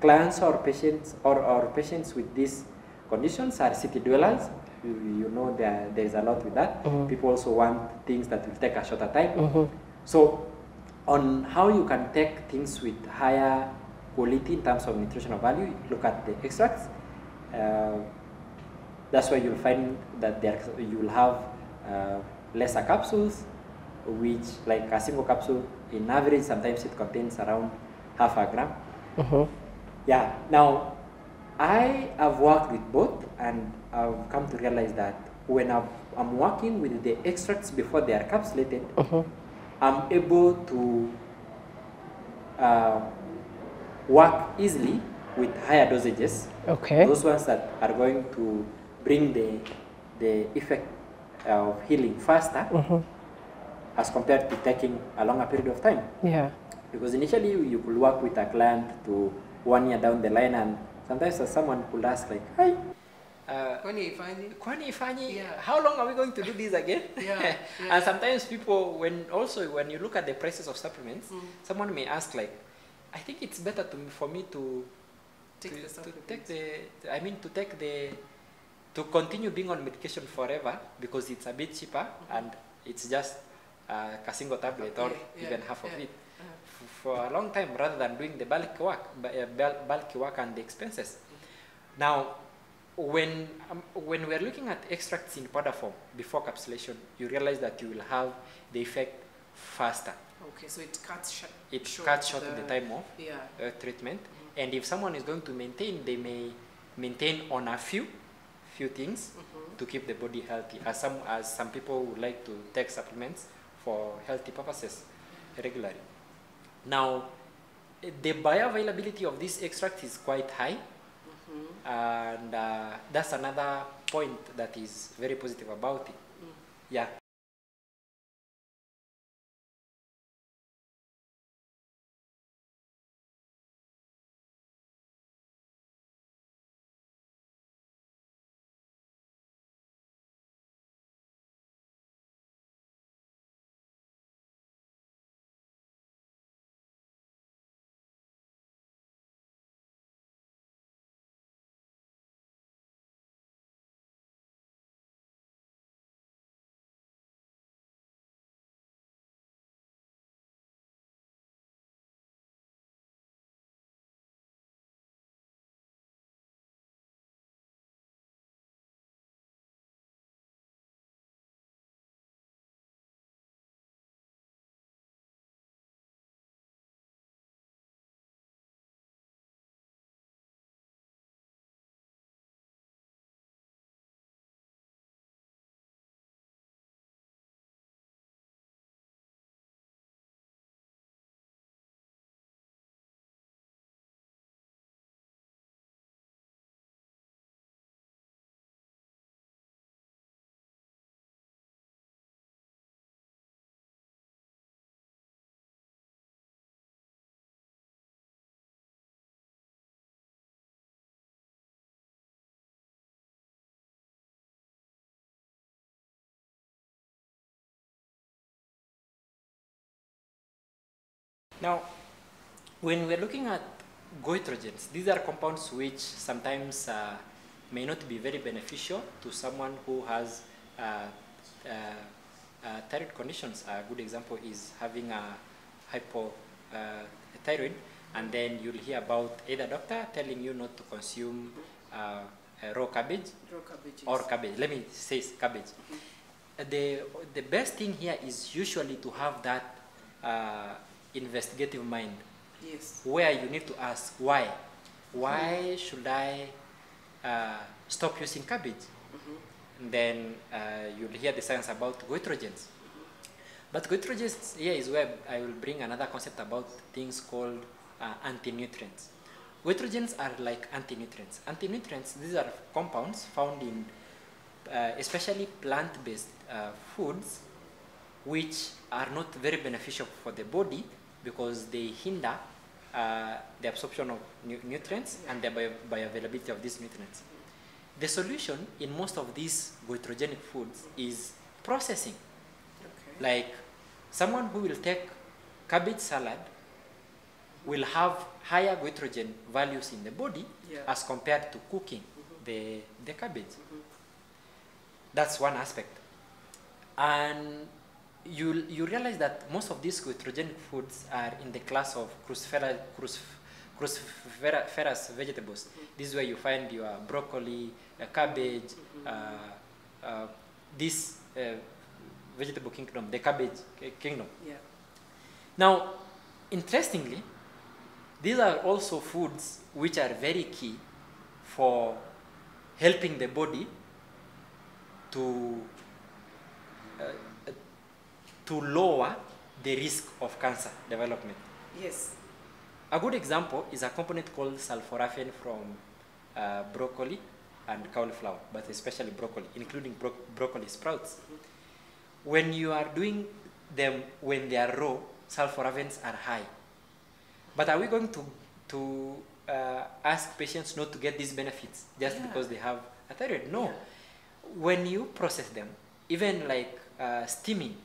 clients or patients or, or patients with these conditions are city dwellers. You, know there, there is a lot with that. Mm-hmm. People also want things that will take a shorter time. So on how you can take things with higher quality in terms of nutritional value, look at the extracts. Uh, that's why you'll find that there you'll have uh, lesser capsules, which like a single capsule in average sometimes it contains around half a gram. Mhm. Yeah. Now, I have worked with both, and I've come to realize that when I've, I'm working with the extracts before they are capsulated, Mhm. I'm able to uh, work easily with higher dosages. Okay. Those ones that are going to bring the the effect of healing faster Mhm. as compared to taking a longer period of time. Yeah. Because initially you could work with a client to one year down the line, and sometimes someone could ask like, "Hi, uh, Kwani Fanyi, Yeah. how long are we going to do this again? Yeah, yeah. and sometimes people, when also when you look at the prices of supplements, Mm. someone may ask like, I think it's better to for me to Take to, the to take the, I mean to take the, to continue being on medication forever because it's a bit cheaper and it's just uh, a single tablet or Yeah, even half of yeah. it f- for a long time rather than doing the bulk work, uh, work and the expenses. Now, when um, when we're looking at extracts in powder form before capsulation, you realize that you will have the effect faster. Okay, so it cuts short. It Short cuts short the- the time of Yeah. uh, treatment, and if someone is going to maintain, they may maintain on a few few things to keep the body healthy. As some as some people would like to take supplements for healthy purposes regularly. Now, eh, the bioavailability of this extract is quite high, and uh, that's another point that is very positive about it. Yeah. Now, when we're looking at goitrogens, these are compounds which sometimes uh, may not be very beneficial to someone who has uh, uh, uh, thyroid conditions. A good example is having a hypothyroid, and then you'll hear about either doctor telling you not to consume uh, uh, raw cabbage or cabbage. Let me say cabbage. Uh, The, the best thing here is usually to have that uh, investigative mind Yes. where you need to ask why. Why should I uh, stop using cabbage? And then uh, you'll hear the science about goitrogens. But goitrogens here is where I will bring another concept about things called uh, anti-nutrients. Goitrogens are like anti-nutrients. Anti-nutrients, these are compounds found in uh, especially plant-based uh, foods which are not very beneficial for the body because they hinder uh, the absorption of nu- nutrients and the bio- bioavailability of these nutrients. The solution in most of these goitrogenic foods is processing. Okay. Like someone who will take cabbage salad will have higher goitrogen values in the body Yeah. as compared to cooking the, the cabbage. That's one aspect. And you, you realize that most of these goitrogenic foods are in the class of cruciferous, crucif- cruciferous vegetables. This is where you find your broccoli, uh, cabbage, uh, uh, this uh, vegetable kingdom, the cabbage kingdom. Yeah. Now, interestingly, these are also foods which are very key for helping the body to uh, to lower the risk of cancer development. Yes. A good example is a component called sulforaphane from uh, broccoli and cauliflower, but especially broccoli, including bro- broccoli sprouts. When you are doing them when they are raw, sulforaphanes are high. But are we going to, to uh, ask patients not to get these benefits just Yeah. because they have a thyroid? No. Yeah. When you process them, even like uh, steaming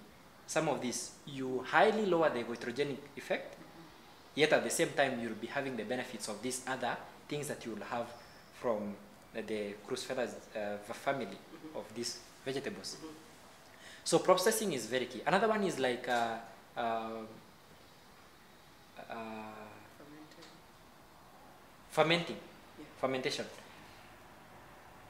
some of these, you highly lower the goitrogenic effect Yet at the same time, you'll be having the benefits of these other things that you will have from the cruciferous uh, family of these vegetables. So processing is very key. Another one is like uh, uh, uh, fermenting, Yeah. fermentation.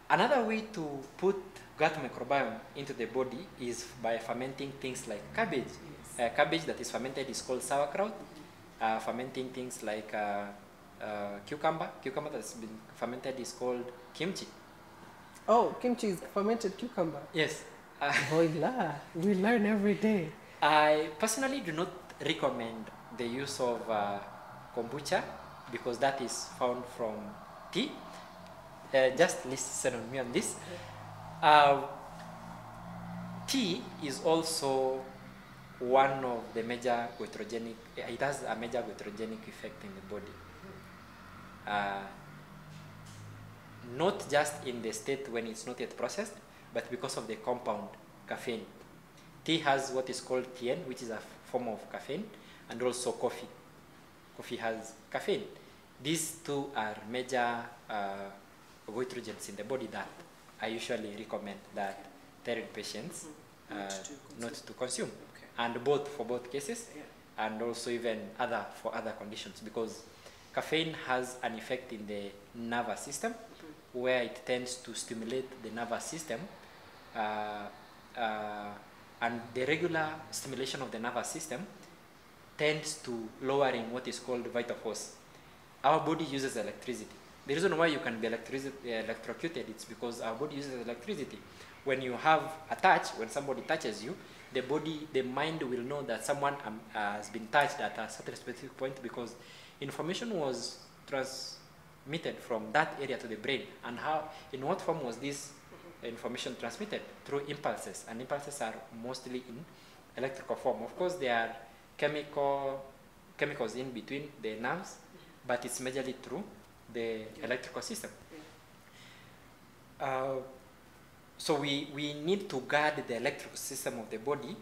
Another way to put gut microbiome into the body is by fermenting things like cabbage. Yes. Uh, cabbage that is fermented is called sauerkraut. Uh, fermenting things like uh, uh, cucumber, cucumber that's been fermented is called kimchi. Oh, kimchi is fermented cucumber. Yes. Uh, Voila, we learn every day. I personally do not recommend the use of uh, kombucha because that is found from tea. Uh, just listen on me on this. Uh, tea is also one of the major goitrogenic, it has a major goitrogenic effect in the body. Uh, not just in the state when it's not yet processed, but because of the compound caffeine. Tea has what is called theine, which is a form of caffeine, and also coffee. Coffee has caffeine. These two are major uh, goitrogens in the body that I usually recommend that thyroid patients uh, Not to not to consume, Okay. and both for both cases, Yeah. and also even other for other conditions because caffeine has an effect in the nervous system where it tends to stimulate the nervous system uh, uh, and the regular stimulation of the nervous system tends to lowering what is called vital force. Our body uses electricity. The reason why you can be uh, electrocuted is because our body uses electricity. When you have a touch, when somebody touches you, the body, the mind will know that someone um, has been touched at a certain specific point because information was transmitted from that area to the brain. And how, in what form was this information transmitted? Through impulses, and impulses are mostly in electrical form. Of course, there are chemical chemicals in between the nerves, but it's majorly through the electrical system. Uh, so we, we need to guard the electrical system of the body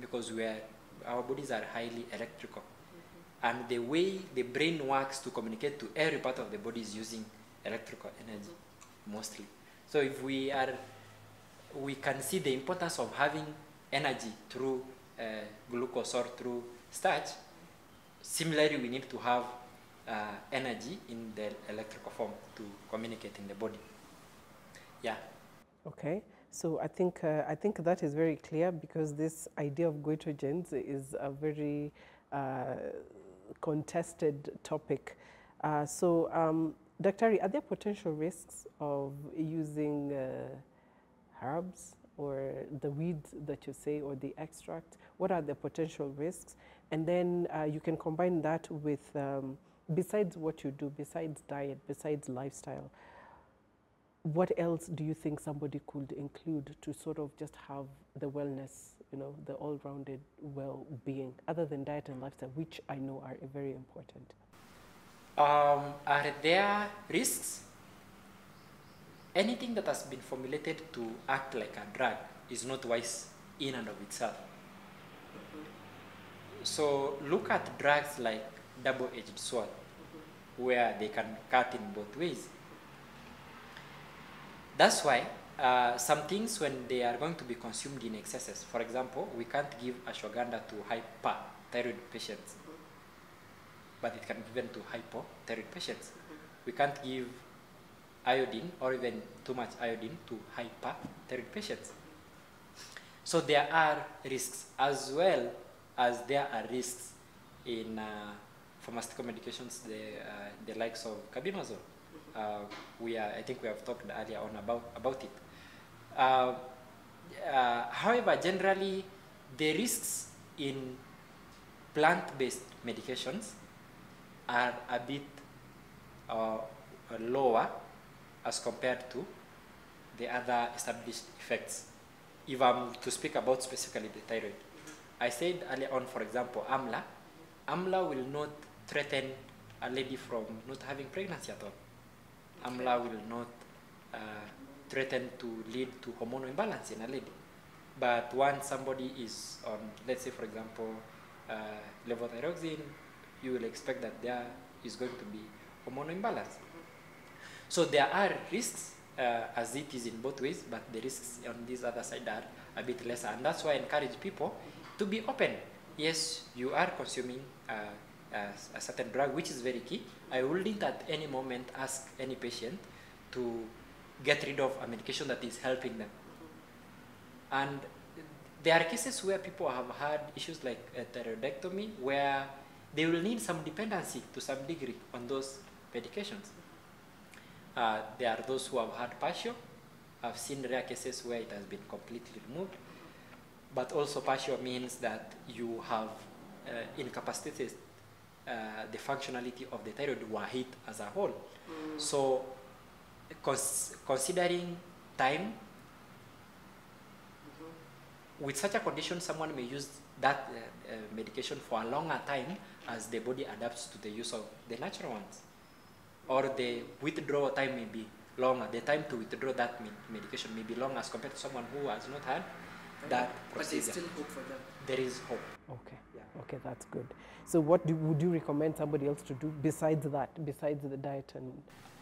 because we are, our bodies are highly electrical. And the way the brain works to communicate to every part of the body is using electrical energy mostly. So if we are, we can see the importance of having energy through uh, glucose or through starch. Similarly, we need to have uh, energy in the electrical form to communicate in the body. Yeah. Okay, so I think uh, I think that is very clear because this idea of goitrogens is a very uh, contested topic. Uh, so, um, Dr. are there potential risks of using uh, herbs or the weeds that you say or the extract? What are the potential risks? And then uh, you can combine that with, um, besides what you do, besides diet, besides lifestyle, what else do you think somebody could include to sort of just have the wellness, you know, the all-rounded well-being, other than diet and lifestyle, which I know are very important? Um, are there risks? Anything that has been formulated to act like a drug is not wise in and of itself. So look at drugs like double-edged sword, where they can cut in both ways. That's why uh, some things when they are going to be consumed in excesses, for example, we can't give ashwagandha to hyperthyroid patients, but it can be given to hypothyroid patients. We can't give iodine or even too much iodine to hyperthyroid patients. So there are risks as well as there are risks in uh, pharmaceutical medications, the, uh, the likes of carbimazole. Uh, we are, I think we have talked earlier on about, about it. Uh, however, generally, the risks in plant-based medications are a bit uh, lower as compared to the other established effects. If I'm to speak about specifically the thyroid, I said earlier on, for example, AMLA. AMLA will not threaten a lady from not having pregnancy at all. AMLA will not uh, threaten to lead to hormonal imbalance in a lady. But once somebody is on, let's say, for example, uh, levothyroxine, you will expect that there is going to be hormonal imbalance. So there are risks, uh, as it is in both ways, but the risks on this other side are a bit lesser. And that's why I encourage people to be open. Yes, you are consuming uh, a, certain drug, which is very key. I wouldn't at any moment ask any patient to get rid of a medication that is helping them. And there are cases where people have had issues like a thyroidectomy where they will need some dependency to some degree on those medications. Uh, there are those who have had partial. I've seen rare cases where it has been completely removed. But also partial means that you have uh, incapacitated the functionality of the thyroid were hit as a whole. Mm. So cons considering time, mm -hmm. with such a condition, someone may use that uh, uh, medication for a longer time as the body adapts to the use of the natural ones. Or the withdrawal time may be longer. The time to withdraw that medication may be longer as compared to someone who has not had that procedure. But there's still hope for them. There is hope. Okay. Yeah. Okay, that's good. So, what do, would you recommend somebody else to do besides that, besides the diet and?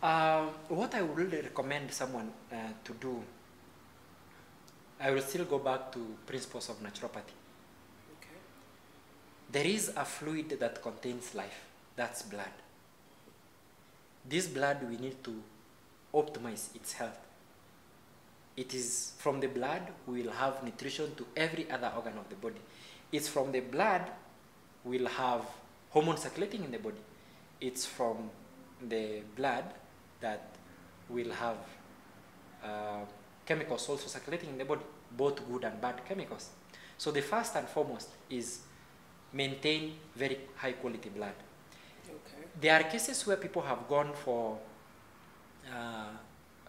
Uh, what I would really recommend someone uh, to do, I will still go back to principles of naturopathy. Okay. There is a fluid that contains life. That's blood. This blood we need to optimize its health it is from the blood we will have nutrition to every other organ of the body. It's from the blood we'll have hormones circulating in the body. It's from the blood that we'll have uh, chemicals also circulating in the body, both good and bad chemicals. So the first and foremost is maintain very high quality blood. Okay. There are cases where people have gone for, uh,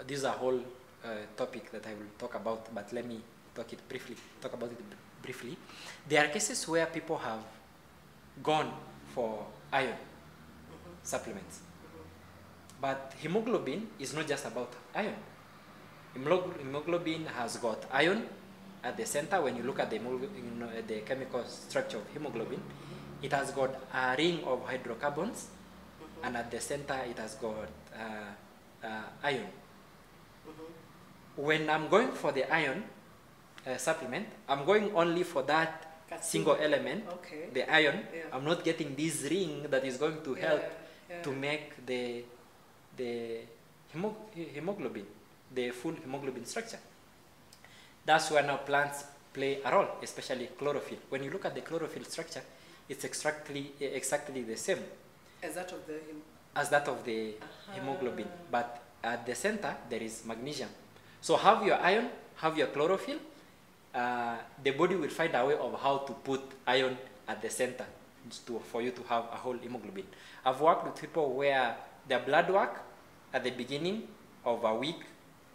is a whole uh, topic that I will talk about, but let me talk it briefly. Talk about it briefly. There are cases where people have gone for iron mm -hmm. supplements, mm -hmm. but hemoglobin is not just about iron. Hemoglobin has got iron at the center. When you look at the, you know, the chemical structure of hemoglobin, it has got a ring of hydrocarbons, and at the center it has got uh, uh, iron when I'm going for the iron uh, supplement, I'm going only for that single element, okay. the iron. Yeah. I'm not getting this ring that is going to help yeah. to make the the hemo hemoglobin, the full hemoglobin structure. That's where now plants play a role, especially chlorophyll. When you look at the chlorophyll structure, it's exactly exactly the same as that of the as that of the hemoglobin, but at the center there is magnesium. So have your iron, have your chlorophyll, uh, the body will find a way of how to put iron at the center to, for you to have a whole hemoglobin. I've worked with people where their blood work at the beginning of a week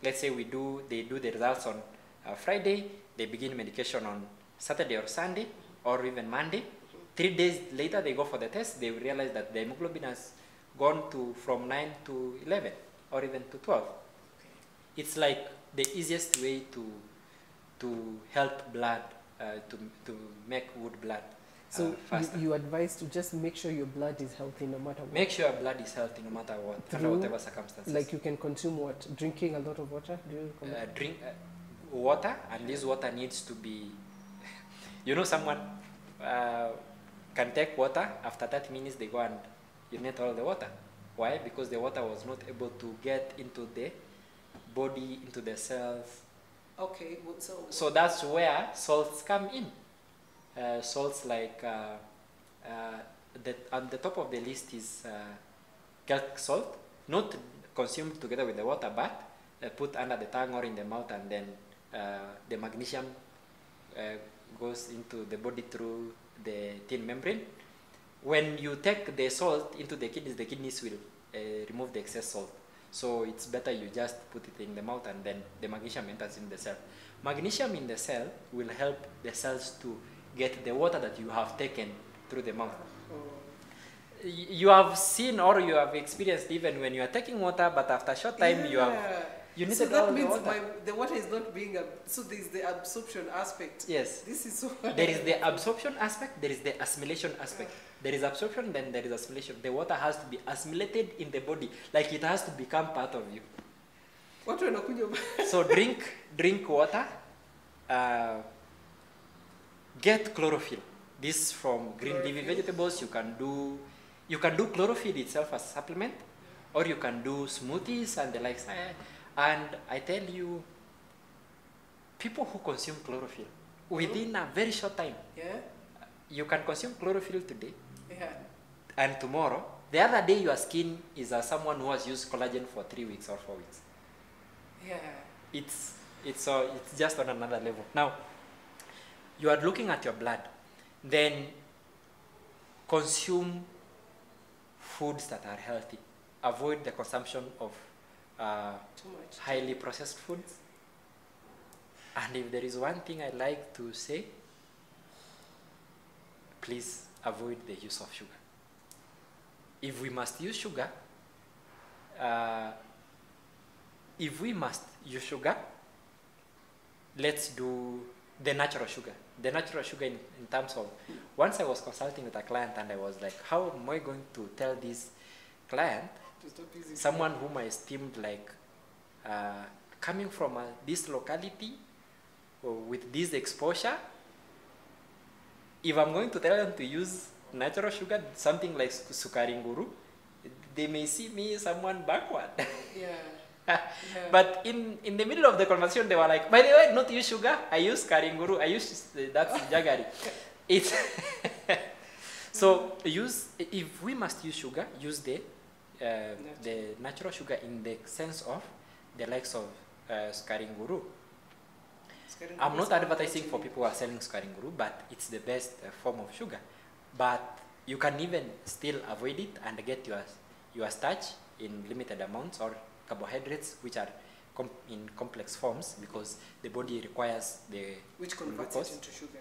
let's say we do, they do the results on uh, Friday, they begin medication on Saturday or Sunday, or even Monday. Three days later, they go for the test, they realize that the hemoglobin has gone to from 9 to 11, or even to 12. It's like the easiest way to, to help blood, uh, to, to make good blood uh, So you, you advise to just make sure your blood is healthy no matter what. Make sure your blood is healthy no matter what, under whatever circumstances. Like you can consume what? Drinking a lot of water? Do you uh, drink uh, water, and this water needs to be. You know, someone uh, can take water after 30 minutes. They go and urinate all the water. Why? Because the water was not able to get into the body, into the cells. Okay, so, So that's where salts come in. Uh, salts like uh, uh, the, on the top of the list is uh, calc salt, not consumed together with the water, but uh, put under the tongue or in the mouth, and then uh, the magnesium uh, goes into the body through the thin membrane. When you take the salt into the kidneys, the kidneys will uh, remove the excess salt. So it's better you just put it in the mouth and then the magnesium enters in the cell. Magnesium in the cell will help the cells to get the water that you have taken through the mouth. You have seen or you have experienced even when you are taking water, but after a short time you have you need so that all the means water. my, the water is not being so there is the absorption aspect. yes. This is so. There is the absorption aspect, there is the assimilation aspect. There is absorption, then there is assimilation. The water has to be assimilated in the body, like it has to become part of you. Watu wanakunywa So drink drink water. Uh, get chlorophyll. This from green leafy vegetables. You can do you can do chlorophyll itself as a supplement, or you can do smoothies and the likes. And I tell you, people who consume chlorophyll within a very short time, yeah you can consume chlorophyll today yeah and tomorrow. The other day, your skin is as someone who has used collagen for three weeks or four weeks. yeah. it's it's uh, it's just on another level now you are looking at your blood then consume foods that are healthy avoid the consumption of uh, Too much. highly processed foods and if there is one thing I'd like to say please avoid the use of sugar. If we must use sugar uh, if we must use sugar let's do the natural sugar. The natural sugar in, in terms of once i was consulting with a client and i was like how am i going to tell this client To stop using someone whom I esteemed like uh, coming from uh, this locality or with this exposure, if I'm going to tell them to use natural sugar, something like su- sukari nguru, they may see me someone backward. Yeah. yeah. but in, in the middle of the conversation, they were like, by the way, not use sugar, I use karinguru, I use, uh, that's jaggery. It's so use, if we must use sugar, use the, uh, the natural sugar in the sense of the likes of uh, skaringuru. I'm not advertising for people who are selling skaringuru, but it's the best uh, form of sugar. But you can even still avoid it and get your, your starch in limited amounts or carbohydrates which are com- in complex forms because the body requires the Which converts glucose. it into sugar.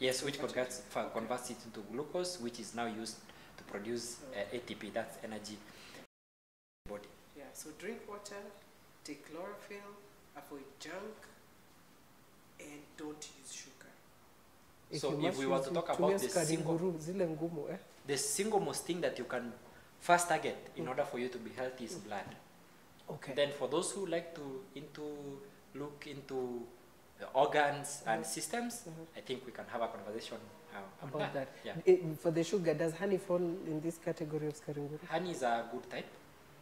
yes which converts, converts it into glucose which is now used to produce uh, ATP that's energy body Yeah. So drink water, take chlorophyll, avoid junk, and don't use sugar. So if we were to talk tumia about the single- zile ngumu eh? the single most thing that you can first target in order for you to be healthy is blood Okay. Then for those who like to into look into the organs and Mhm. systems, Mhm. I think we can have a conversation uh, About that. Yeah. Eh, for the sugar, does honey fall in this category of skaringuru? Honey is a good type.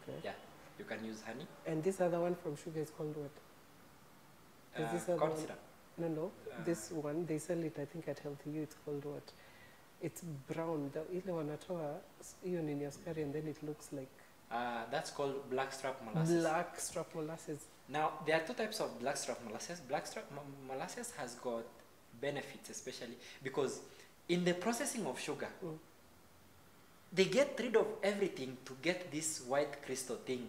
Okay. Yeah, you can use honey. And this other one from sugar is called what? Is Uh, this other corn syrup. No, no. This one, they sell it, I think, at Healthy U. It's called what? It's brown. The ile wanatoa hiyo nini ya sukari and then it looks like Uh, that's called blackstrap molasses. black strap molasses. Now there are two types of blackstrap molasses. Blackstrap mo- molasses has got benefits, especially because in the processing of sugar, Mm. they get rid of everything to get this white crystal thing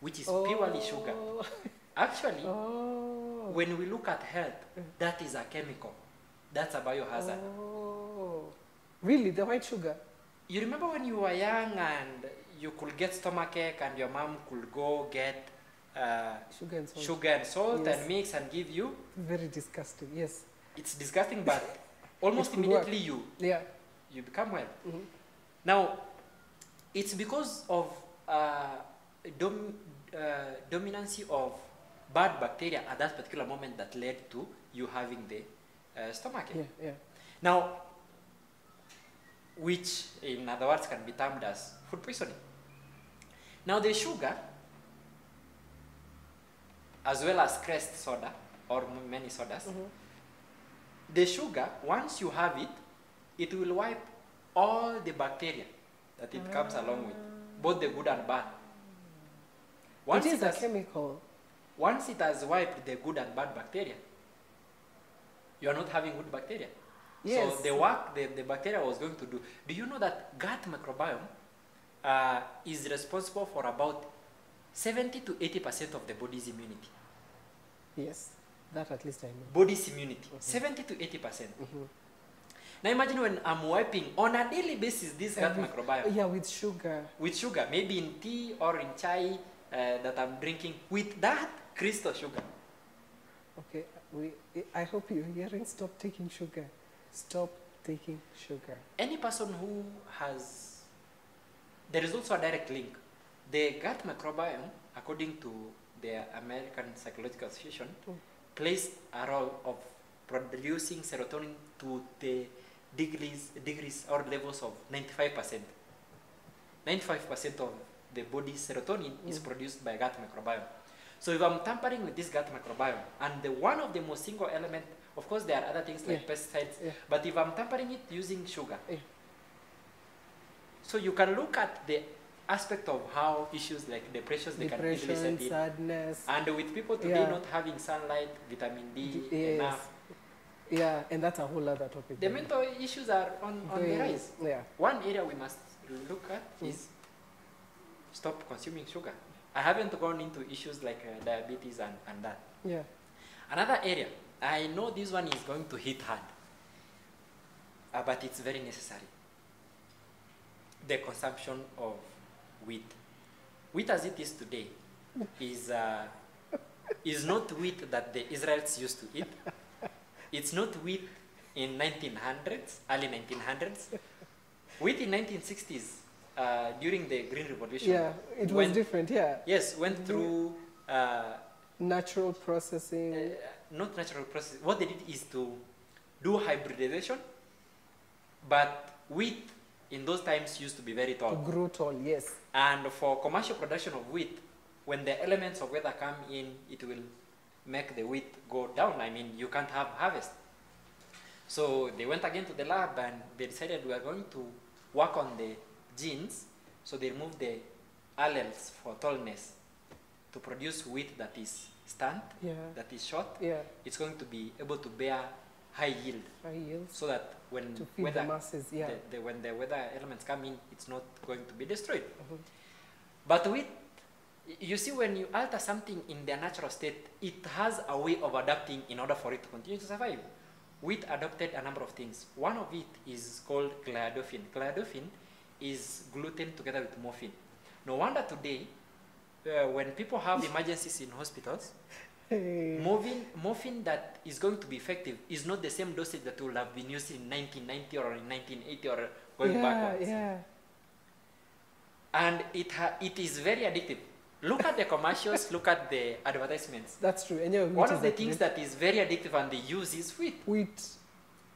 which is purely sugar. Oh. Actually, Oh. When we look at health, that is a chemical. That's a biohazard. Oh. Really, the white sugar? You remember when you were young and you could get stomachache and your mom could go get uh, Sugar and salt. sugar and salt Yes. and mix and give you? Very disgusting. Yes. It's disgusting, but almost could work. immediately you Yeah. you become well. Mhm. Now, it's because of uh, dom- uh, dominancy of bad bacteria at that particular moment that led to you having the uh, stomach. ache. Yeah. Yeah. Now, which in other words can be termed as food poisoning. Now, the sugar, as well as Krest soda or many sodas, Mhm. the sugar, once you have it, it will wipe all the bacteria that it comes along with, both the good and bad. Once it, is a chemical. Once it has wiped the good and bad bacteria, you are not having good bacteria. Yes. So the work the, the bacteria was going to do. Do you know that gut microbiome uh, is responsible for about 70 to 80% of the body's immunity? Yes. That at least I know. Body's immunity, 70 to 80%. Mhm. Now imagine when I'm wiping on a daily basis this gut Every- microbiome Yeah, with sugar. with sugar, maybe in tea or in chai uh, that I'm drinking with that crystal sugar. Okay. We. I hope you're hearing. Stop taking sugar. Stop taking sugar. Any person who has, there is also a direct link. The gut microbiome, according to the American Psychological Association, Mm. plays a role of producing serotonin to the degrees, degrees or levels of 95%. 95% of the body's serotonin is Mm. produced by gut microbiome. So if I'm tampering with this gut microbiome, and the one of the most single element, of course there are other things like Yeah. pesticides, Yeah. but if I'm tampering it using sugar, Yeah. so you can look at the aspect of how issues like depressions they can easily Depression, set in. sadness. And with people today not having sunlight, vitamin D D- enough, Yeah, and that's a whole other topic. the mental issues are on, on the Very- rise. Yeah. One area we must look at Mm. is stop consuming sugar. I haven't gone into issues like uh, diabetes and, and that. Yeah. Another area, I know this one is going to hit hard, uh, but it's very necessary. The consumption of wheat. Wheat as it is today is, uh, is not wheat that the Israelites used to eat. It's not wheat in 1900s, early 1900s. Wheat in 1960s, uh, during the Green Revolution. Yeah. It was went- different. Yeah. Yes, went through uh, Natural processing. uh, not natural process. What they did is to do hybridization, but wheat in those times used to be very to tall. grow tall. Yes. And for commercial production of wheat, when the elements of weather come in, it will make the wheat go down. I mean, you can't have harvest. So they went again to the lab and they decided we are going to work on the genes. So they removed the alleles for tallness to produce wheat that is stunt, Yeah. that is short. Yeah. It's going to be able to bear high yield High yields. so that when To feed weather, the masses. Yeah. the, the, when the weather elements come in, it's not going to be destroyed. Mhm. But with, you see, when you alter something in their natural state, it has a way of adapting in order for it to continue to survive. Wheat adopted a number of things. One of it is called gliadorphin. Gliadorphin is gluten together with morphine. No wonder today, uh, when people have emergencies in hospitals, morphine, morphine that is going to be effective is not the same dosage that would have been used in 1990 or in 1980 or going yeah, backwards Yeah. and it ha- it is very addictive. Look at the commercials, look at the advertisements. That's true. And yeah, One of the things that is very addictive and they use is wheat. wheat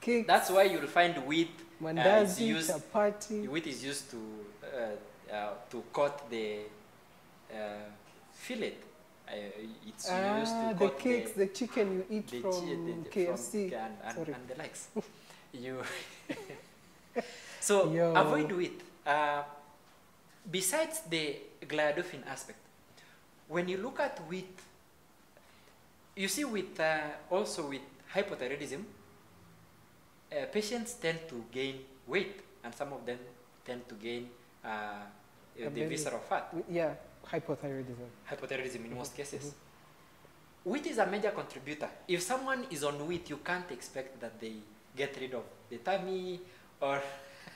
cake, That's why you'll find wheat. Uh, mandazi, used, chapati. wheat is used to uh, uh, to coat the uh, fillet. Uh, it's used Ah, to the cakes, the, the chicken you eat the from the- the- KFC. from- and, and, Sorry. and the likes. you so Yo. avoid wheat. Uh, besides the gliadorphin aspect, when you look at wheat, you see with uh, also with hypothyroidism, uh, patients tend to gain weight, and some of them tend to gain uh, A the visceral fat. Yeah. Hypothyroidism. hypothyroidism in most cases. Wheat is a major contributor. If someone is on wheat, you can't expect that they get rid of the tummy or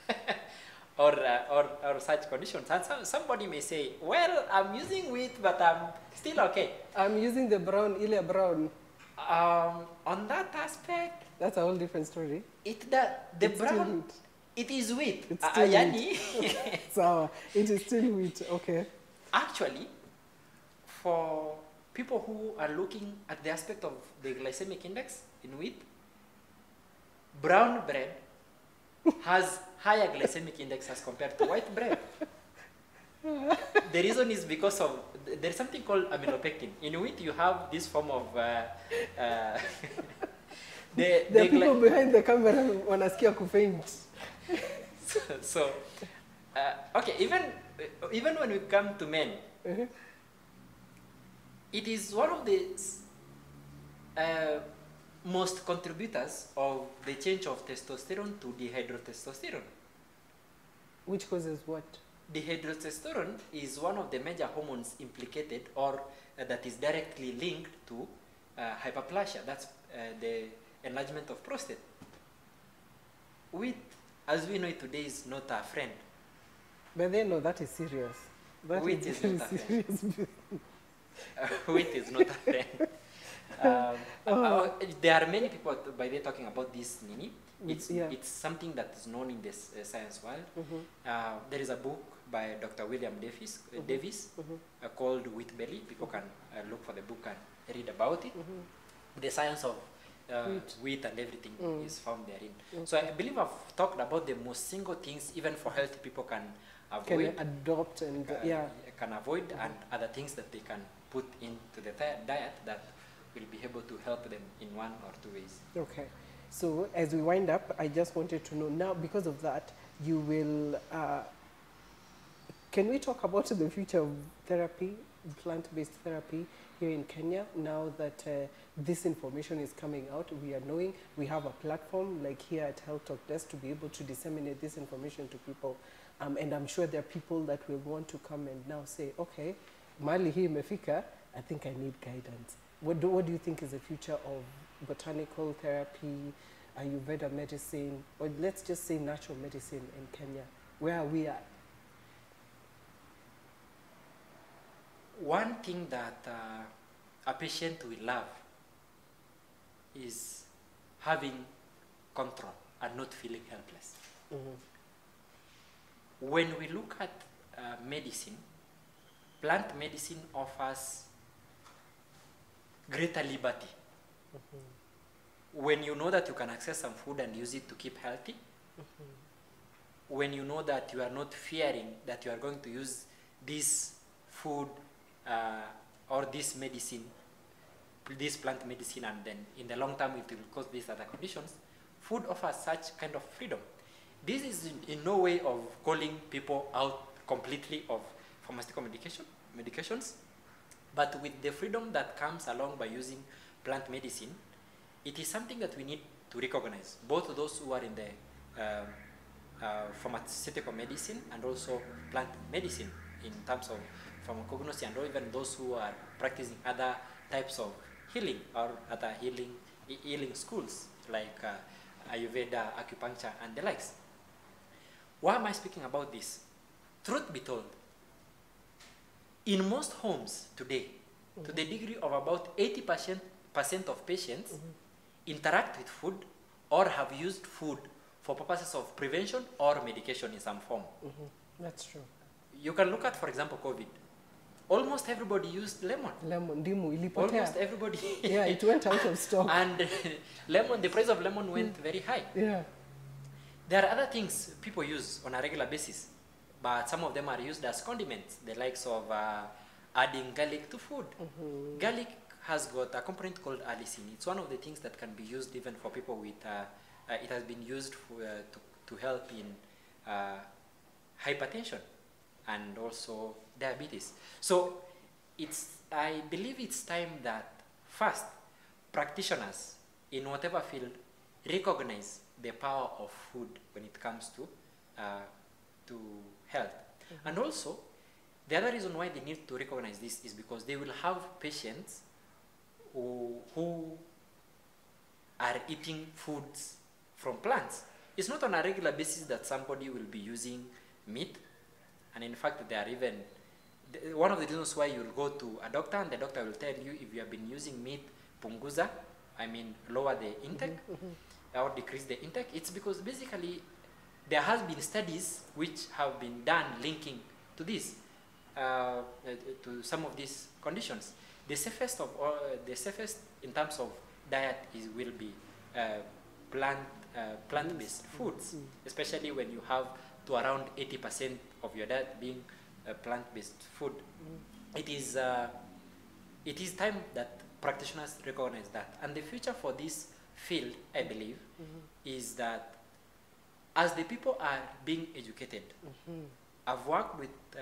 or, uh, or or such conditions. And some, somebody may say, "Well, I'm using wheat, but I'm still okay." I'm using the brown, Ilya Brown. Um, on that aspect, That's a whole different story. It that the It's brown wheat. it is wheat. It's Uh, still yani, So it is still wheat. Okay. actually, for people who are looking at the aspect of the glycemic index in wheat, brown bread has higher glycemic index as compared to white bread. the reason is because of there is something called amylopectin. In wheat, you have this form of uh, uh, the, people behind the camera wanasikia kufaint. so, so uh, okay even uh, even when we come to men Mhm. it is one of the uh, most contributors of the change of testosterone to dihydrotestosterone Which causes what? dihydrotestosterone is one of the major hormones implicated or uh, that is directly linked to uh, hyperplasia that's uh, the enlargement of prostate with as we know it today is not a friend But then, no, that is serious. That Wheat is very not a uh, wheat is not a friend. Um, uh, there are many people by the way talking about this nini. It's, yeah. it's something that is known in the uh, science world. Mhm. Uh, there is a book by Dr. William Davis, uh, Davis Mhm. uh, called Wheat Belly. People can uh, look for the book and read about it. Mhm. The science of uh, Wheat. and everything Mm. is found therein. So I believe I've talked about the most single things, even for healthy people can avoid. Can adopt and uh, yeah. can avoid and other things that they can put into the diet that will be able to help them in one or two ways. Okay. So as we wind up, I just wanted to know now because of that, you will. Uh, can we talk about the future of therapy, plant-based therapy here in Kenya? Now that uh, this information is coming out, we are knowing we have a platform like here at Health Talk Desk to be able to disseminate this information to people. Um, and I'm sure there are people that will want to come and now say, okay, mali hii imefika, I think I need guidance. What do, what do you think is the future of botanical therapy, Ayurveda medicine, or let's just say natural medicine in Kenya? Where are we at? One thing that uh, a patient will love is having control and not feeling helpless. When we look at uh, medicine, plant medicine offers greater liberty. When you know that you can access some food and use it to keep healthy, when you know that you are not fearing that you are going to use this food or this medicine, this plant medicine, and then in the long term it will cause these other conditions, food offers such kind of freedom. This is in, in no way of calling people out completely of pharmaceutical medication, medications, but with the freedom that comes along by using plant medicine, it is something that we need to recognize, both those who are in the um, uh, pharmaceutical medicine and also plant medicine in terms of pharmacognosy and even those who are practicing other types of healing or other healing healing schools like uh, Ayurveda, acupuncture, and the likes. Why am I speaking about this? Truth be told, in most homes today, to the mm-hmm. degree of about 80% of patients mm-hmm. interact with food or have used food for purposes of prevention or medication in some form. Mm-hmm. That's true. You can look at, for example, COVID. Almost everybody used lemon. Lemon, ndimu, Almost everybody. Yeah, it went out of stock. and lemon, the price of lemon went very high. Yeah. There are other things people use on a regular basis, but some of them are used as condiments, the likes of uh, adding garlic to food. Garlic has got a component called allicin. It's one of the things that can be used even for people with, uh, uh, it has been used for, uh, to, to help in uh, hypertension and also diabetes. So it's, I believe it's time that first practitioners in whatever field recognize the power of food when it comes to uh, to health, and also The other reason why they need to recognize this is because they will have patients who, who are eating foods from plants. It's not on a regular basis that somebody will be using meat, and in fact, they are even the- one of the reasons why you'll go to a doctor and the doctor will tell you if you have been using meat punguza, I mean lower the intake or decrease the intake. It's because basically there has been studies which have been done linking to this, uh, uh, to some of these conditions. The safest of all, the safest in terms of diet is will be uh, plant uh, plant-based foods, especially when you have to around 80% of your diet being uh, plant-based food. It is uh, it is time that practitioners recognize that, and the future for this field, I believe, is that as the people are being educated, I've worked with uh,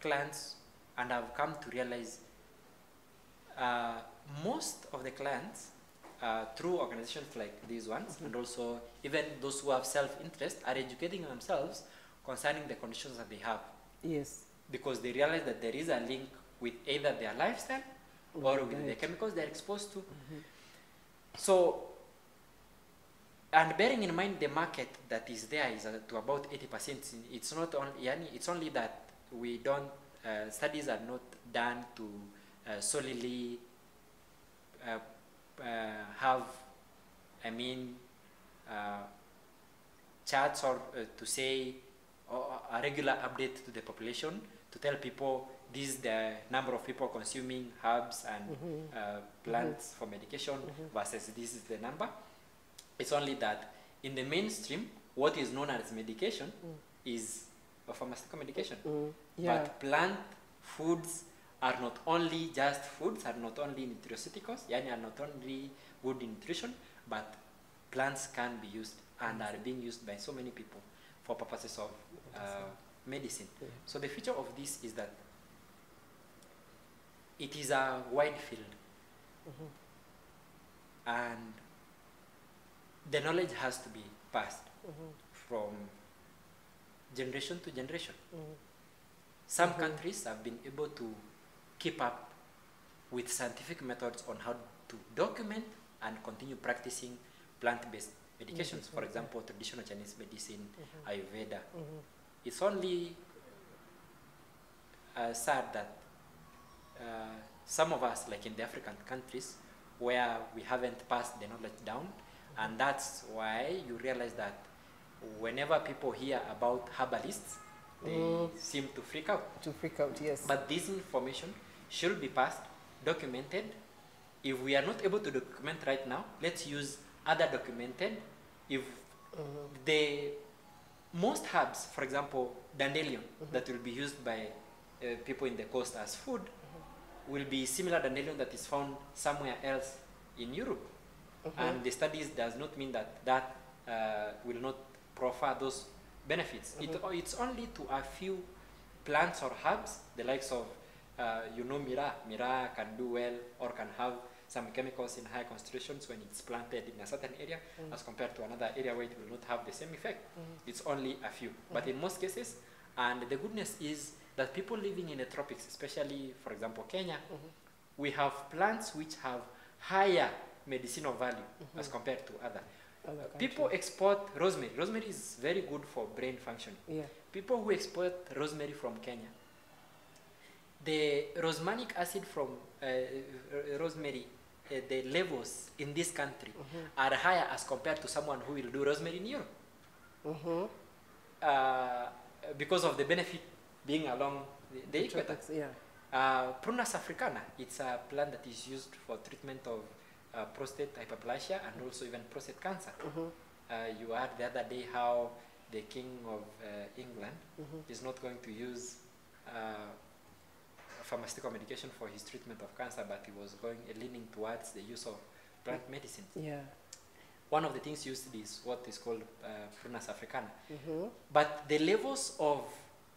clients and I've come to realize uh, most of the clients uh, through organizations like these ones and also even those who have self-interest are educating themselves concerning the conditions that they have Yes. because they realize that there is a link with either their lifestyle or with the chemicals they're exposed to. So, and bearing in mind the market that is there is uh, to about 80%, it's not only, it's only that we don't, uh, studies are not done to uh, solely uh, uh, have, I mean, uh, charts or uh, to say a regular update to the population to tell people this is the number of people consuming herbs and uh, plants for medication versus this is the number. It's only that in the mainstream, what is known as medication is a pharmaceutical medication. Mm. Yeah. But plant foods are not only just foods, are not only nutraceuticals, yani are not only good in nutrition, but plants can be used and are being used by so many people for purposes of uh, medicine. Yeah. So the future of this is that it is a wide field mm-hmm. and the knowledge has to be passed mm-hmm. from generation to generation. Mm-hmm. Some countries have been able to keep up with scientific methods on how to document and continue practicing plant-based medications. For example, traditional Chinese medicine, Ayurveda. It's only uh, sad that uh, some of us, like in the African countries, where we haven't passed the knowledge down, and that's why you realize that whenever people hear about herbalists, they Mm. seem to freak out. To freak out, yes. But this information should be passed, documented. If we are not able to document right now, let's use other documented. If the most herbs, for example, dandelion, that will be used by uh, people in the coast as food, will be similar dandelion that is found somewhere else in Europe. And the studies does not mean that that uh, will not proffer those benefits. It, it's only to a few plants or herbs, the likes of, uh, you know, mira. Mira can do well or can have some chemicals in high concentrations when it's planted in a certain area as compared to another area where it will not have the same effect. It's only a few. But in most cases, and the goodness is that people living in the tropics, especially, for example, Kenya, we have plants which have higher medicinal value as compared to other. Other People export rosemary. Rosemary is very good for brain function. Yeah. People who export rosemary from Kenya, the rosmarinic acid from uh, uh, rosemary, uh, the levels in this country are higher as compared to someone who will do rosemary in Europe. Mm-hmm. Uh, because of the benefit being along the, the equator. Yeah. Uh, Prunus africana, it's a plant that is used for treatment of uh, prostate hyperplasia and also even prostate cancer. Uh, you heard the other day how the king of uh, England is not going to use uh, pharmaceutical medication for his treatment of cancer, but he was going uh, leaning towards the use of plant medicine. Yeah. One of the things used is what is called uh, Prunus africana. Mm-hmm. But the levels of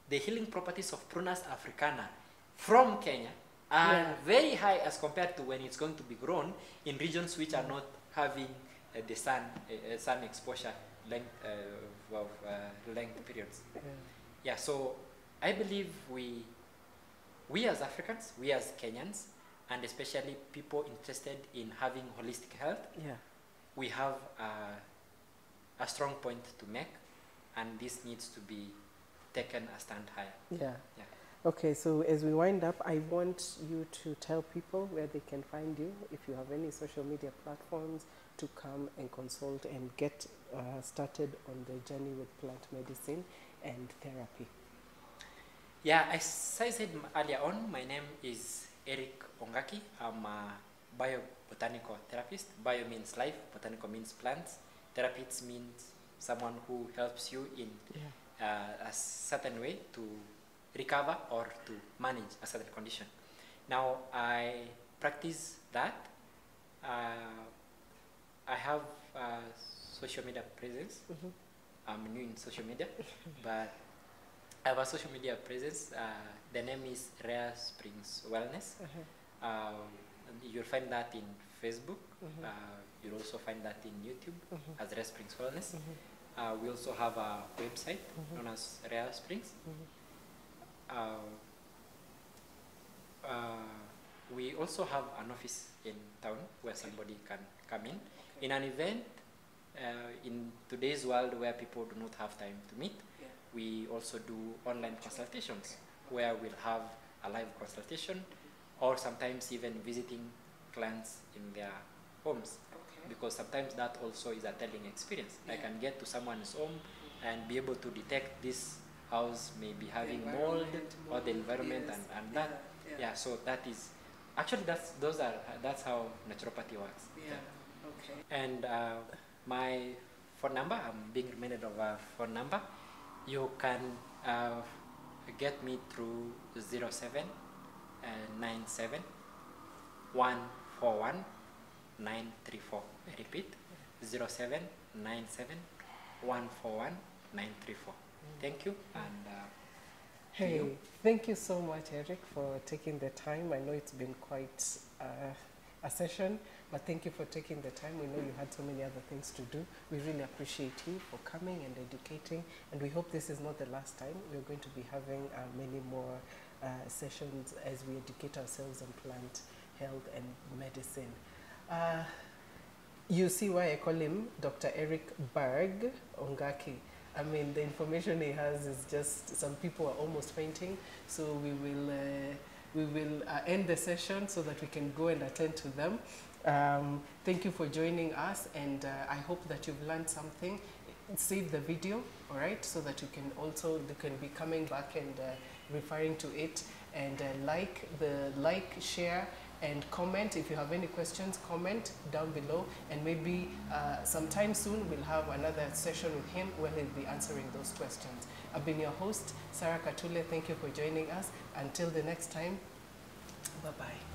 the healing properties of Prunus africana from Kenya are Yeah. very high as compared to when it's going to be grown in regions which are not having uh, the sun uh, uh, sun exposure length uh, of uh, length periods. Yeah. Yeah, so I believe we we as Africans, we as Kenyans, and especially people interested in having holistic health, Yeah. we have uh, a strong point to make, and this needs to be taken a stand higher. Yeah. Yeah. Okay, so as we wind up, I want you to tell people where they can find you, if you have any social media platforms, to come and consult and get uh, started on the journey with plant medicine and therapy. Yeah, as I said earlier on, my name is Erick Ongaki. I'm a biobotanical therapist. Bio means life, botanical means plants. Therapist means someone who helps you in Yeah. uh, a certain way to recover or to manage a certain condition. Now, I practice that. Uh, I have uh, social media presence. Mhm. I'm new in social media, but I have a social media presence. Uh, the name is Rhea Springs Wellness. Uh-huh. Um, you'll find that in Facebook. Mhm. Uh, you'll also find that in YouTube Mhm. as Rhea Springs Wellness. Uh, we also have a website known as Rhea Springs. Uh, uh, we also have an office in town where somebody can come in. In an event, uh, in today's world where people do not have time to meet. We also do online consultations where we'll have a live consultation or sometimes even visiting clients in their homes Okay. because sometimes that also is a telling experience. I can get to someone's home and be able to detect this house may be having mold or the environment yes. and, and that Yeah, yeah. so that is actually that's those are that's how naturopathy works Yeah. Okay. and uh, my phone number i'm being reminded of a phone number you can uh, get me through 07 uh, 97 141 934 i repeat 07 97 141 934 thank you and uh, Hey, you. thank you so much, Erick, for taking the time. I know it's been quite uh, a session, but thank you for taking the time. We know you had so many other things to do. We really appreciate you for coming and educating, and we hope this is not the last time. We're going to be having uh, many more uh, sessions as we educate ourselves on plant health and medicine. Uh, you see why I call him Dr. Eric Berg Ongaki. I mean, the information he has is just some people are almost fainting. So we will uh, we will uh, end the session so that we can go and attend to them. Um, thank you for joining us, and uh, I hope that you've learned something. Save the video, all right, so that you can also you can be coming back and uh, referring to it, and uh, like the like, share, and comment. If you have any questions, comment down below, and maybe uh, sometime soon we'll have another session with him where he'll be answering those questions. I've been your host, Sarah Katule. Thank you for joining us. Until the next time, bye bye.